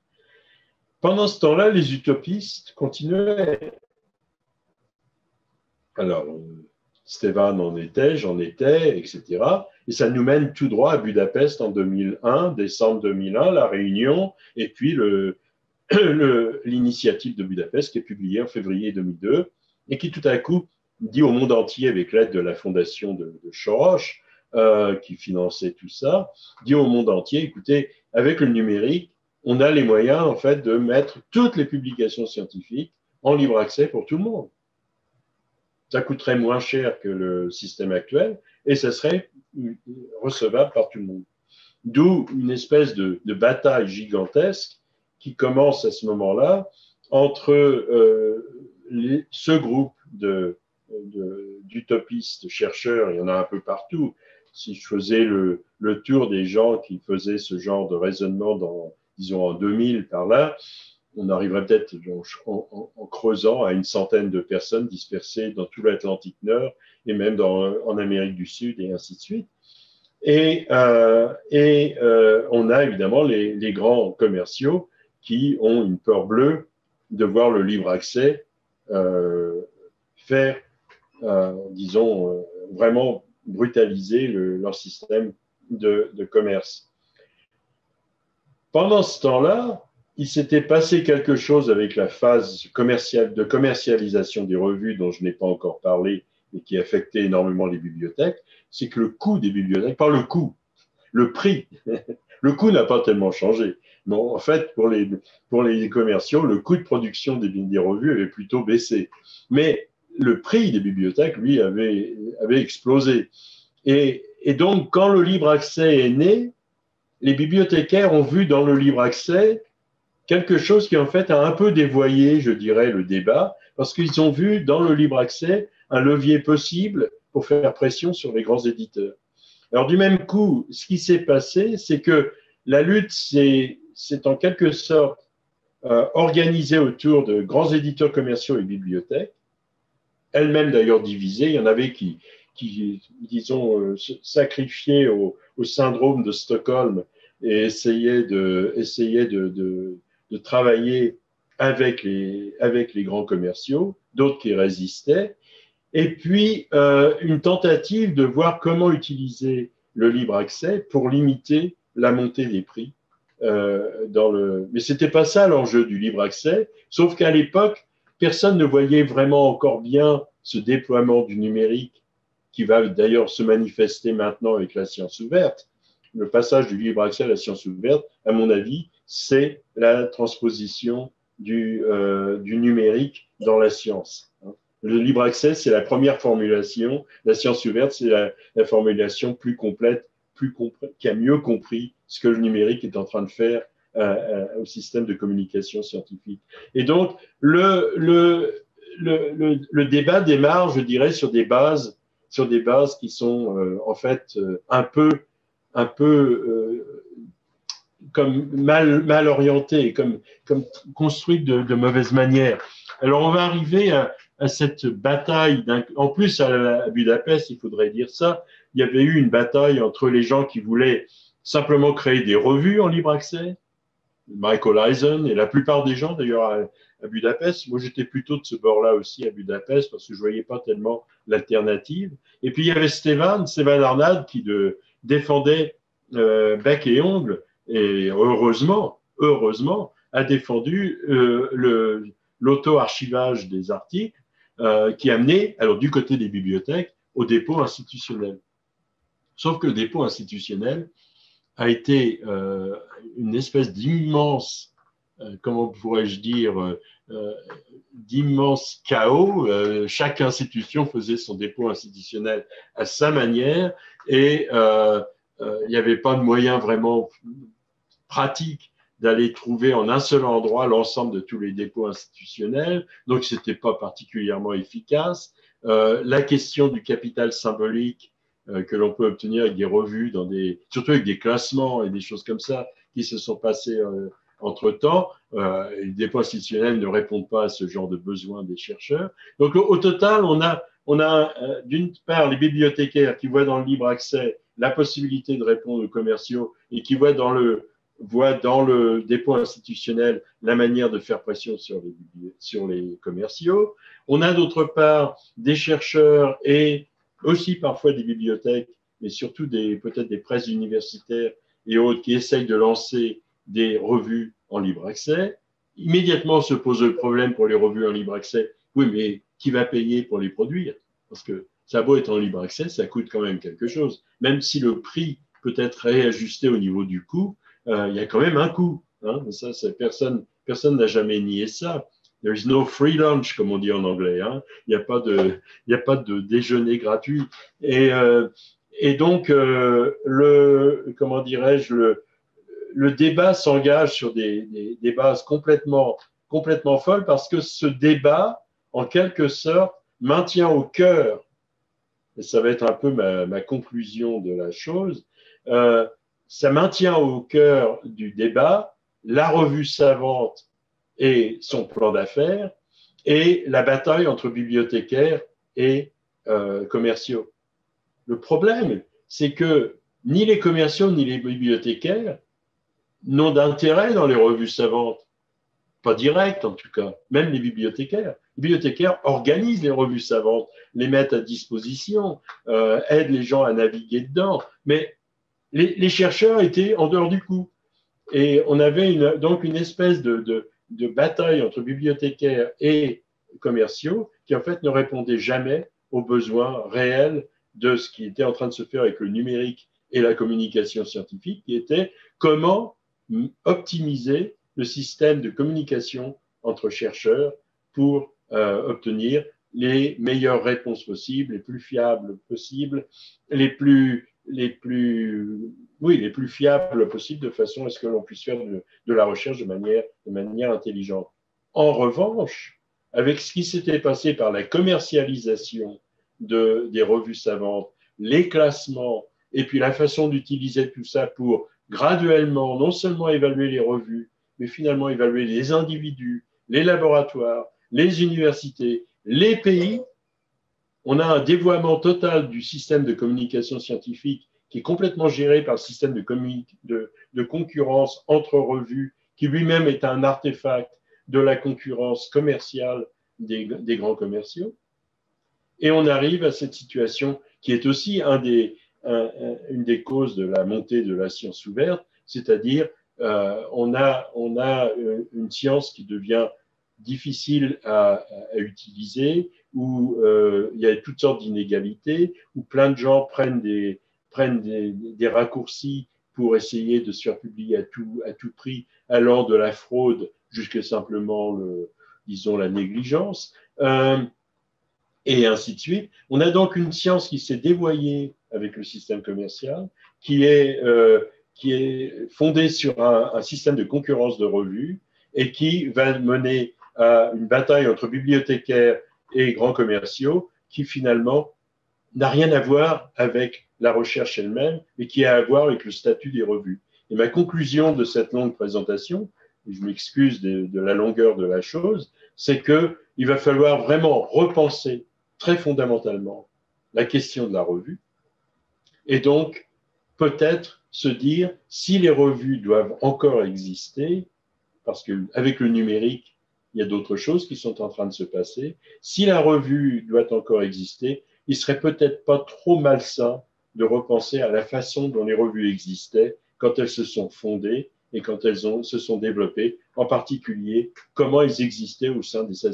Pendant ce temps-là, les utopistes continuaient. Alors, Stéphane en était, j'en étais, etc. Et ça nous mène tout droit à Budapest en 2001, décembre 2001, la réunion, et puis l'initiative de Budapest qui est publiée en février 2002 et qui tout à coup dit au monde entier, avec l'aide de la fondation de, de euh, qui finançait tout ça, dit au monde entier, écoutez, avec le numérique, on a les moyens en fait de mettre toutes les publications scientifiques en libre accès pour tout le monde. Ça coûterait moins cher que le système actuel et ça serait recevable par tout le monde. D'où une espèce de, bataille gigantesque qui commence à ce moment-là entre euh, ce groupe d'utopistes chercheurs, il y en a un peu partout. Si je faisais le, le tour des gens qui faisaient ce genre de raisonnement disons en 2000 par là, on arriverait peut-être en, creusant à une centaine de personnes dispersées dans tout l'Atlantique Nord et même dans, en Amérique du Sud et ainsi de suite. Et, euh, et euh, on a évidemment les, les, grands commerciaux qui ont une peur bleue de voir le libre accès euh, faire, euh, disons, euh, vraiment brutaliser le, leur système de, commerce. Pendant ce temps-là, il s'était passé quelque chose avec la phase commerciale, de commercialisation des revues dont je n'ai pas encore parlé et qui affectait énormément les bibliothèques, c'est que le coût des bibliothèques, pas le coût, le prix, le coût n'a pas tellement changé. Non, en fait, pour les, pour les commerciaux, le coût de production des, des revues avait plutôt baissé. Mais le prix des bibliothèques, lui, avait, explosé. Et, et donc, quand le libre accès est né, les bibliothécaires ont vu dans le libre accès quelque chose qui en fait a un peu dévoyé, je dirais, le débat, parce qu'ils ont vu dans le libre accès un levier possible pour faire pression sur les grands éditeurs. Alors du même coup, ce qui s'est passé, c'est que la lutte s'est en quelque sorte euh, organisée autour de grands éditeurs commerciaux et bibliothèques, elles-mêmes d'ailleurs divisées. Il y en avait qui, disons, euh, sacrifiaient au, syndrome de Stockholm et essayer de, travailler avec les, grands commerciaux, d'autres qui résistaient, et puis euh, une tentative de voir comment utiliser le libre accès pour limiter la montée des prix. Euh. Mais c'était pas ça l'enjeu du libre accès, sauf qu'à l'époque, personne ne voyait vraiment encore bien ce déploiement du numérique qui va d'ailleurs se manifester maintenant avec la science ouverte. Le passage du libre accès à la science ouverte, à mon avis, c'est la transposition du, euh, du, numérique dans la science. Le libre accès, c'est la première formulation. La science ouverte, c'est la, la, formulation plus complète, plus qui a mieux compris ce que le numérique est en train de faire au système de communication scientifique. Et donc, le, le, le, le, débat démarre, je dirais, sur des bases sur des bases qui sont euh, en fait euh, un peu, un peu euh, comme mal, mal orientée, comme, comme construite de, mauvaise manière. Alors on va arriver à cette bataille. En plus, à, Budapest, il faudrait dire ça, il y avait eu une bataille entre les gens qui voulaient simplement créer des revues en libre accès, Michael Eisen et la plupart des gens d'ailleurs à, Budapest. Moi, j'étais plutôt de ce bord-là aussi à Budapest parce que je voyais pas tellement l'alternative. Et puis il y avait Stéphane, Stéphane Arnad qui défendait euh, bec et ongle et heureusement, heureusement, a défendu euh, l'auto-archivage des articles euh, qui amenait, alors du côté des bibliothèques, au dépôt institutionnel. Sauf que le dépôt institutionnel a été euh, une espèce d'immense, euh, comment pourrais-je dire, euh, d'immense chaos. Chaque institution faisait son dépôt institutionnel à sa manière et il n'y avait pas de moyen vraiment pratique d'aller trouver en un seul endroit l'ensemble de tous les dépôts institutionnels, donc ce n'était pas particulièrement efficace. La question du capital symbolique que l'on peut obtenir avec des revues, dans des, surtout avec des classements et des choses comme ça qui se sont passées euh, entre-temps, euh, les dépôts institutionnels ne répondent pas à ce genre de besoins des chercheurs. Donc au, total, on a, on a euh, d'une part les bibliothécaires qui voient dans le libre accès la possibilité de répondre aux commerciaux et qui voient dans le voit dans le dépôt institutionnel la manière de faire pression sur les, sur les commerciaux. On a d'autre part des chercheurs et aussi parfois des bibliothèques, mais surtout des, peut-être des presses universitaires et autres qui essayent de lancer des revues en libre accès. Immédiatement se pose le problème pour les revues en libre accès. Oui, mais qui va payer pour les produire? Parce que ça beau être en libre accès, ça coûte quand même quelque chose. Même si le prix peut être réajusté au niveau du coût, euh, il y a quand même un coût. Hein, ça, personne personne n'a jamais nié ça. There is no free lunch, comme on dit en anglais. Hein. Il n'y a pas de, déjeuner gratuit. Et, euh, donc, euh, le, comment dirais-je, le, débat s'engage sur des, bases complètement, folles parce que ce débat, en quelque sorte, maintient au cœur, et ça va être un peu ma, ma conclusion de la chose, euh, ça maintient au cœur du débat la revue savante et son plan d'affaires et la bataille entre bibliothécaires et euh, commerciaux. Le problème, c'est que ni les commerciaux ni les bibliothécaires n'ont d'intérêt dans les revues savantes. Pas direct en tout cas, même les bibliothécaires. Les bibliothécaires organisent les revues savantes, les mettent à disposition, euh, aident les gens à naviguer dedans, mais les, chercheurs étaient en dehors du coup. Et on avait donc une espèce de, de, bataille entre bibliothécaires et commerciaux qui en fait ne répondait jamais aux besoins réels de ce qui était en train de se faire avec le numérique et la communication scientifique, qui était comment optimiser le système de communication entre chercheurs pour euh, obtenir les meilleures réponses possibles, les plus fiables possibles, les plus les plus, oui, les plus fiables possibles de façon à ce que l'on puisse faire de, la recherche de manière, intelligente. En revanche, avec ce qui s'était passé par la commercialisation de, des revues savantes, les classements, et puis la façon d'utiliser tout ça pour graduellement non seulement évaluer les revues, mais finalement évaluer les individus, les laboratoires, les universités, les pays on a un dévoiement total du système de communication scientifique qui est complètement géré par le système de, concurrence entre revues, qui lui-même est un artefact de la concurrence commerciale des, grands commerciaux. Et on arrive à cette situation qui est aussi une des causes de la montée de la science ouverte, c'est-à-dire euh, on, a, euh, une science qui devient difficile à utiliser, où euh, il y a toutes sortes d'inégalités, où plein de gens prennent des, prennent des, raccourcis pour essayer de se faire publier à tout, prix, allant de la fraude jusqu'à simplement, le, disons, la négligence, euh, et ainsi de suite. On a donc une science qui s'est dévoyée avec le système commercial, qui est, euh, fondée sur un, système de concurrence de revues et qui va mener à une bataille entre bibliothécaires et grands commerciaux qui finalement n'a rien à voir avec la recherche elle-même, mais qui a à voir avec le statut des revues. Et ma conclusion de cette longue présentation, et je m'excuse de, la longueur de la chose, c'est qu'il va falloir vraiment repenser très fondamentalement la question de la revue, et donc peut-être se dire si les revues doivent encore exister, parce qu'avec le numérique, il y a d'autres choses qui sont en train de se passer. Si la revue doit encore exister, il serait peut-être pas trop malsain de repenser à la façon dont les revues existaient quand elles se sont fondées et quand elles ont, se sont développées, en particulier comment elles existaient au sein des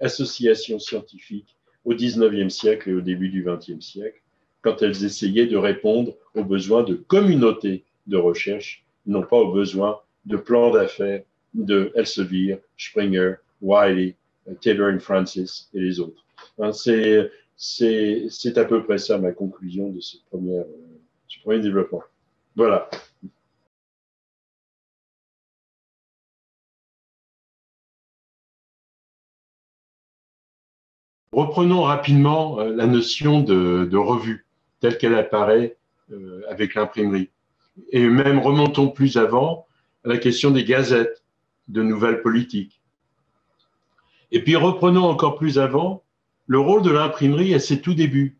associations scientifiques au XIXe siècle et au début du XXe siècle, quand elles essayaient de répondre aux besoins de communautés de recherche, non pas aux besoins de plans d'affaires de Elsevier, Springer, Wiley, Taylor and Francis et les autres. Hein, c'est, à peu près ça ma conclusion de ce premier, euh, développement. Voilà. Reprenons rapidement euh, la notion de, revue telle qu'elle apparaît euh, avec l'imprimerie. Et même remontons plus avant à la question des gazettes, de nouvelles politiques. Et puis reprenons encore plus avant le rôle de l'imprimerie à ses tout débuts.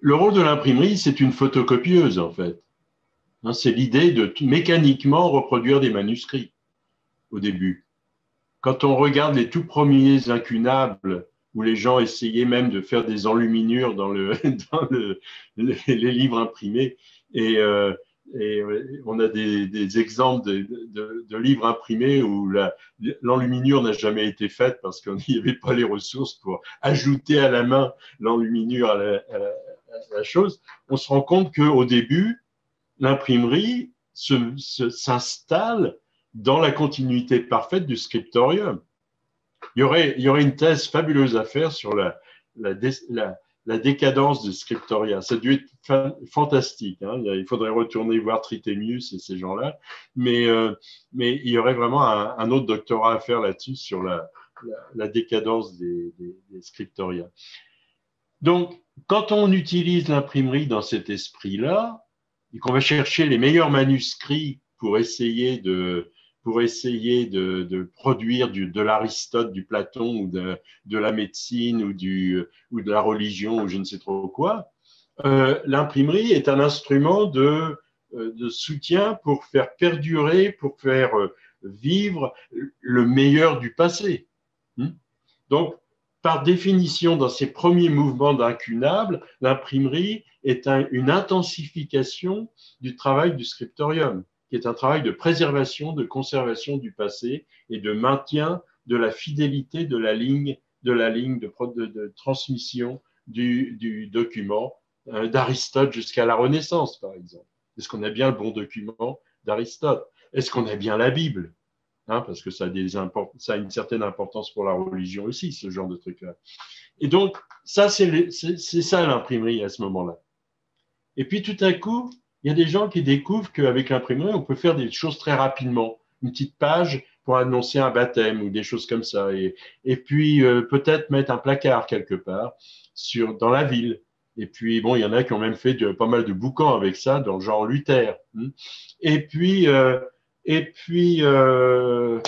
Le rôle de l'imprimerie, c'est une photocopieuse en fait. Hein, c'est l'idée de mécaniquement reproduire des manuscrits au début. Quand on regarde les tout premiers incunables, où les gens essayaient même de faire des enluminures dans, le, dans les, livres imprimés, et, euh, et on a des, exemples de, livres imprimés où l'enluminure n'a jamais été faite parce qu'il n'y avait pas les ressources pour ajouter à la main l'enluminure à, la, chose. On se rend compte qu'au début, l'imprimerie s'installe dans la continuité parfaite du scriptorium. Il y aurait, une thèse fabuleuse à faire sur la, décadence du scriptoria. Ça a dû être fantastique. Hein. Il faudrait retourner voir Tritemius et ces gens-là. Mais, euh, il y aurait vraiment un, autre doctorat à faire là-dessus sur la, la, décadence des, des, des scriptoria. Donc, quand on utilise l'imprimerie dans cet esprit-là, et qu'on va chercher les meilleurs manuscrits pour essayer de, pour essayer de, produire du, de l'Aristote, du Platon ou de, la médecine ou, de la religion ou je ne sais trop quoi, euh, l'imprimerie est un instrument de, euh, de, soutien pour faire perdurer, pour faire euh, vivre le meilleur du passé. Hmm? Donc, par définition, dans ses premiers mouvements d'incunable, l'imprimerie est une intensification du travail du scriptorium qui est un travail de préservation, de conservation du passé et de maintien de la fidélité de la ligne de, transmission du, document euh, d'Aristote jusqu'à la Renaissance, par exemple. Est-ce qu'on a bien le bon document d'Aristote? Est-ce qu'on a bien la Bible? Hein, Parce que ça a, ça a une certaine importance pour la religion aussi, ce genre de truc-là. Et donc, ça, c'est ça l'imprimerie à ce moment-là. Et puis tout à coup, il y a des gens qui découvrent qu'avec l'imprimerie, on peut faire des choses très rapidement. Une petite page pour annoncer un baptême ou des choses comme ça. Et, puis, euh, peut-être mettre un placard quelque part sur, dans la ville. Et puis, bon, il y en a qui ont même fait de, pas mal de boucans avec ça, dans le genre Luther. Hmm. Et puis, euh, et puis euh,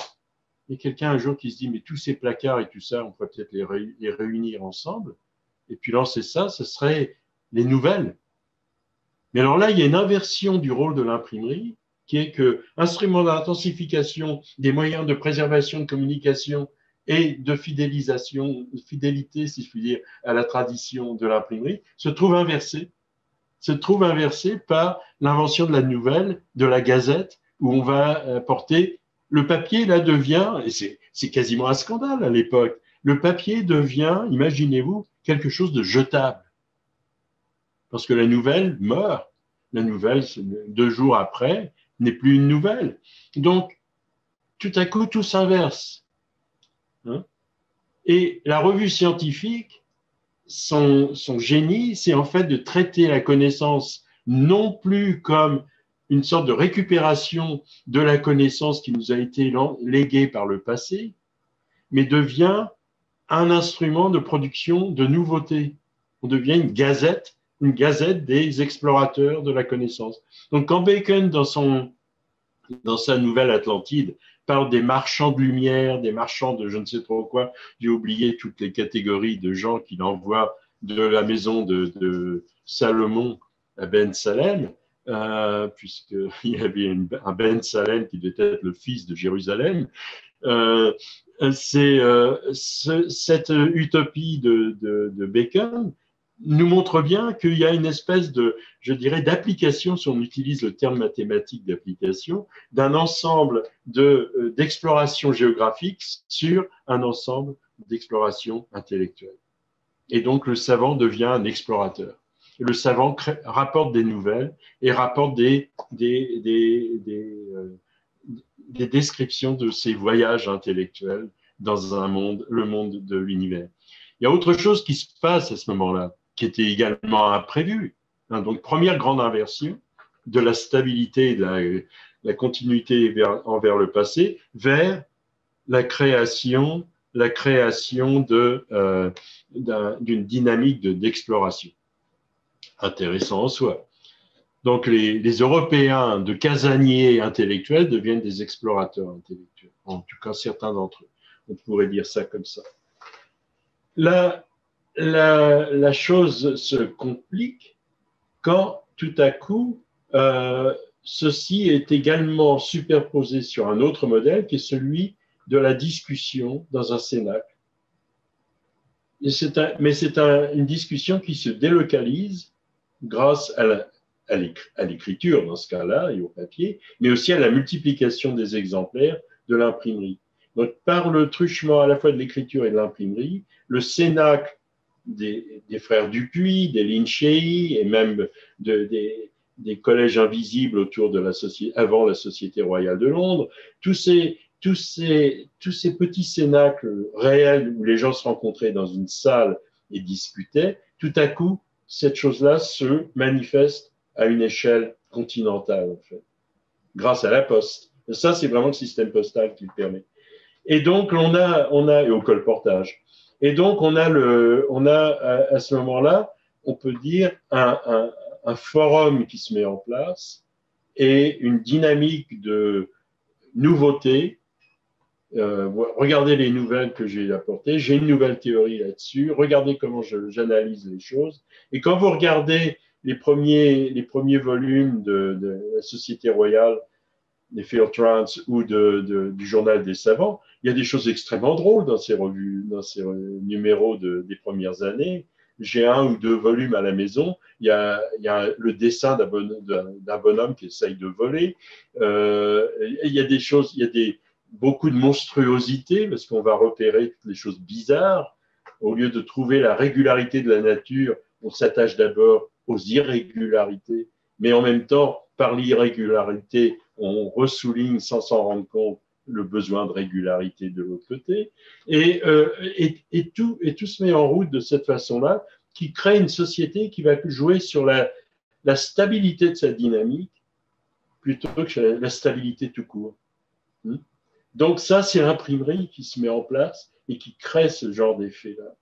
il y a quelqu'un un jour qui se dit, mais tous ces placards et tout ça, on pourrait peut-être les réunir ensemble. Et puis lancer ça, ce serait les nouvelles. Mais alors là, il y a une inversion du rôle de l'imprimerie, qui est que instrument d'intensification des moyens de préservation de communication et de fidélisation, fidélité, si je puis dire, à la tradition de l'imprimerie, se trouve inversé, se trouve inversé par l'invention de la nouvelle, de la gazette, où on va porter le papier, là, devient, et c'est quasiment un scandale à l'époque, le papier devient, imaginez-vous, quelque chose de jetable parce que la nouvelle meurt. La nouvelle, deux jours après, n'est plus une nouvelle. Donc, tout à coup, tout s'inverse. Hein? Et la revue scientifique, son, son génie, c'est en fait de traiter la connaissance non plus comme une sorte de récupération de la connaissance qui nous a été léguée par le passé, mais devient un instrument de production de nouveautés. On devient une gazette une gazette des explorateurs de la connaissance. Donc quand Bacon, dans, son, dans sa nouvelle Atlantide, parle des marchands de lumière, des marchands de je ne sais trop quoi, j'ai oublié toutes les catégories de gens qu'il envoie de la maison de, Salomon à Ben Salem, euh, puisqu'il y avait un Ben Salem qui devait être le fils de Jérusalem. Euh, c'est euh, cette utopie de, de, Bacon nous montre bien qu'il y a une espèce de, je dirais, d'application, si on utilise le terme mathématique d'application, d'un ensemble d'exploration géographique sur un ensemble d'exploration intellectuelle. Et donc le savant devient un explorateur. le savant rapporte des nouvelles et rapporte des, des, des, euh, des, descriptions de ses voyages intellectuels dans un monde, le monde de l'univers. Il y a autre chose qui se passe à ce moment-là, qui était également imprévu. Hein, donc, première grande inversion de la stabilité de la, la continuité vers, envers le passé vers la création la création euh, d'une dynamique d'exploration. Intéressant en soi. Donc les, Européens de casaniers intellectuels deviennent des explorateurs intellectuels, en tout cas certains d'entre eux. On pourrait dire ça comme ça. La, la, chose se complique quand tout à coup euh, ceci est également superposé sur un autre modèle qui est celui de la discussion dans un cénacle. mais c'est une discussion qui se délocalise grâce à l'écriture dans ce cas-là et au papier, mais aussi à la multiplication des exemplaires de l'imprimerie. Donc, par le truchement à la fois de l'écriture et de l'imprimerie, le cénacle des, frères Dupuis, des Lincei et même des, collèges invisibles autour de la avant la Société royale de Londres, tous ces, petits cénacles réels où les gens se rencontraient dans une salle et discutaient, tout à coup, cette chose-là se manifeste à une échelle continentale, en fait, grâce à la poste. Ça, c'est vraiment le système postal qui le permet. Et donc, on a, et au colportage. Et donc, on a le, on a, à, ce moment-là, on peut dire un, forum qui se met en place et une dynamique de nouveauté euh, regardez les nouvelles que j'ai apportées. J'ai une nouvelle théorie là-dessus. Regardez comment j'analyse les choses. Et quand vous regardez les premiers, les premiers volumes de la Société royale, des Trans ou du Journal des savants, il y a des choses extrêmement drôles dans ces numéros de, des premières années. J'ai un ou deux volumes à la maison. Il y a, le dessin d'un bon, bonhomme qui essaye de voler. Euh, il y a des choses, il y a des, beaucoup de monstruosité parce qu'on va repérer toutes les choses bizarres. Au lieu de trouver la régularité de la nature, on s'attache d'abord aux irrégularités, mais en même temps, par l'irrégularité, on ressouligne sans s'en rendre compte le besoin de régularité de l'autre côté. Et, euh, et, tout, et tout se met en route de cette façon-là, qui crée une société qui va jouer sur la, la stabilité de sa dynamique plutôt que la stabilité tout court. Hmm? Donc ça, c'est l'imprimerie qui se met en place et qui crée ce genre d'effet-là.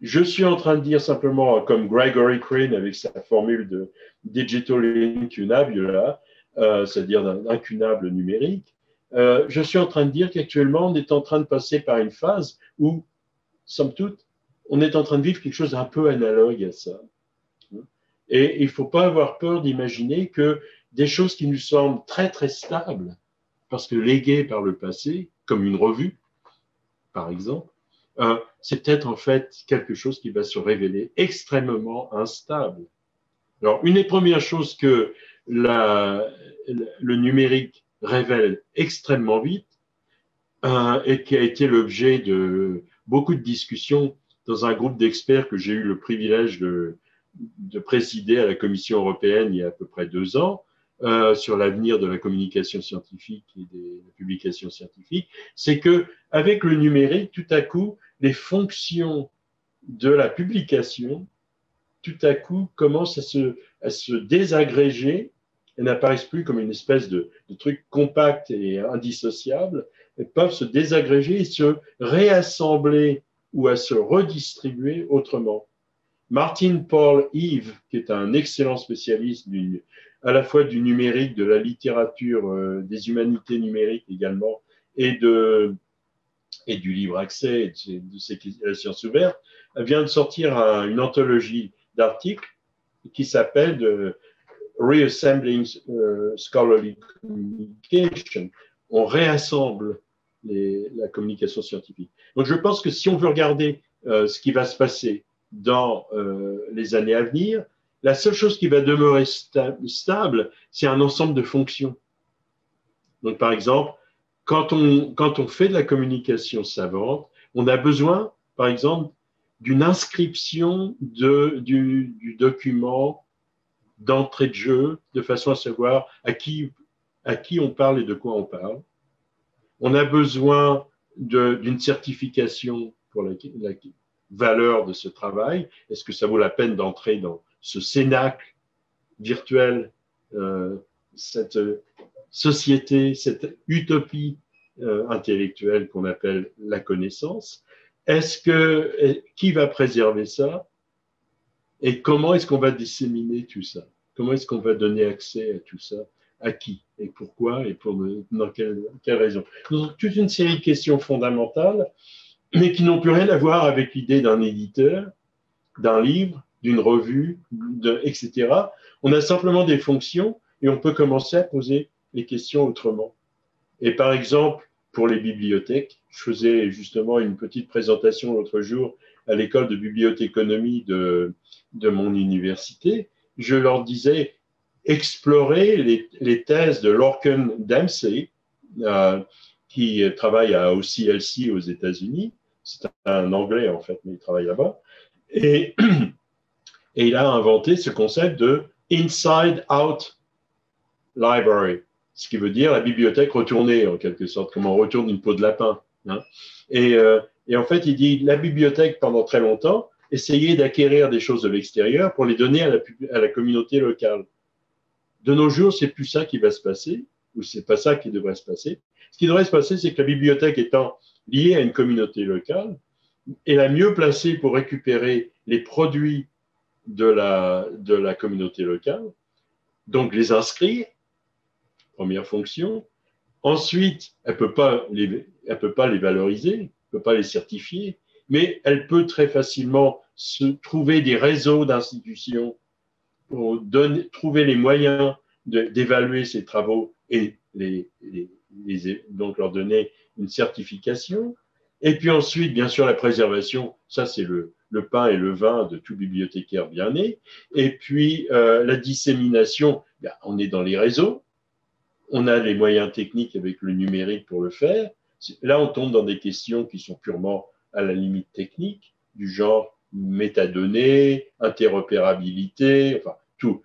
Je suis en train de dire simplement, comme Gregory Crane avec sa formule de digital incunable, là, euh, c'est-à-dire d'un incunable numérique, euh, je suis en train de dire qu'actuellement, on est en train de passer par une phase où, somme toute, on est en train de vivre quelque chose d'un peu analogue à ça. Et il ne faut pas avoir peur d'imaginer que des choses qui nous semblent très, très stables, parce que légué par le passé, comme une revue, par exemple, euh, c'est peut-être en fait quelque chose qui va se révéler extrêmement instable. Alors, une des premières choses que le numérique révèle extrêmement vite, euh, et qui a été l'objet de beaucoup de discussions dans un groupe d'experts que j'ai eu le privilège de, de présider à la Commission européenne il y a à peu près deux ans, euh, sur l'avenir de la communication scientifique et des publications scientifiques, c'est que avec le numérique, tout à coup, les fonctions de la publication, tout à coup, commencent à se, à se désagréger et n'apparaissent plus comme une espèce de, truc compact et indissociable, elles peuvent se désagréger et se réassembler ou à se redistribuer autrement. Martin Paul Yves, qui est un excellent spécialiste à la fois du numérique, de la littérature, euh, des humanités numériques également, et, et du libre accès, de, de, la science ouverte, vient de sortir une anthologie d'articles qui s'appelle euh, Reassembling euh, Scholarly Communication. On réassemble la communication scientifique. Donc je pense que si on veut regarder ce qui va se passer dans euh, les années à venir, la seule chose qui va demeurer stable, c'est un ensemble de fonctions. Donc, par exemple, quand on fait de la communication savante, on a besoin, par exemple, d'une inscription du, document d'entrée de jeu, de façon à savoir à qui, on parle et de quoi on parle. On a besoin d'une certification pour la, valeur de ce travail Est-ce que ça vaut la peine d'entrer dans ce cénacle virtuel, euh, cette société, cette utopie euh, intellectuelle qu'on appelle la connaissance? Est-ce que qui va préserver ça? Et comment est-ce qu'on va disséminer tout ça? Comment est-ce qu'on va donner accès à tout ça? À qui? Et pourquoi? Et pour dans quelle, raison? Donc, toute une série de questions fondamentales mais qui n'ont plus rien à voir avec l'idée d'un éditeur, d'un livre, d'une revue, etc. On a simplement des fonctions et on peut commencer à poser les questions autrement. Et par exemple, pour les bibliothèques, je faisais justement une petite présentation l'autre jour à l'école de bibliothéconomie de, mon université. Je leur disais, explorez les, thèses de Lorcan Dempsey, euh, qui travaille à OCLC aux États-Unis, c'est un Anglais en fait, mais il travaille là-bas. Et, il a inventé ce concept de Inside Out Library, ce qui veut dire la bibliothèque retournée en quelque sorte, comme on retourne une peau de lapin. Hein. Et, euh, et, en fait, il dit la bibliothèque pendant très longtemps essayait d'acquérir des choses de l'extérieur pour les donner à la, communauté locale. De nos jours, c'est plus ça qui va se passer, ou c'est pas ça qui devrait se passer. Ce qui devrait se passer, c'est que la bibliothèque étant liée à une communauté locale est la mieux placée pour récupérer les produits de la communauté locale, donc les inscrire, première fonction. Ensuite, elle ne peut, pas les, elle peut pas les valoriser, elle ne peut pas les certifier, mais elle peut très facilement se trouver des réseaux d'institutions pour trouver les moyens d'évaluer ces travaux et donc leur donner une certification. Et puis ensuite, bien sûr, la préservation, ça c'est le, le pain et le vin de tout bibliothécaire bien né. Et puis euh, la dissémination, ben, on est dans les réseaux, on a les moyens techniques avec le numérique pour le faire. Là, on tombe dans des questions qui sont purement à la limite technique, du genre métadonnées, interopérabilité, enfin, toutes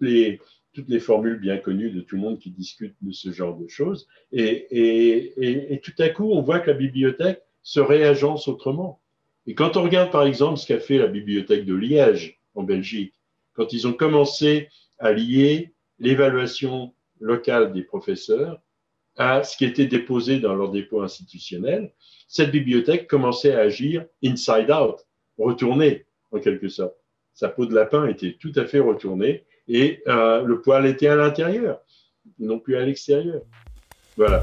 les formules bien connues de tout le monde qui discute de ce genre de choses. Et, tout à coup, on voit que la bibliothèque se réagence autrement. Et quand on regarde par exemple ce qu'a fait la bibliothèque de Liège en Belgique, quand ils ont commencé à lier l'évaluation locale des professeurs à ce qui était déposé dans leur dépôt institutionnel, cette bibliothèque commençait à agir inside out, retournée en quelque sorte. Sa peau de lapin était tout à fait retournée et euh, le poil était à l'intérieur, non plus à l'extérieur. Voilà.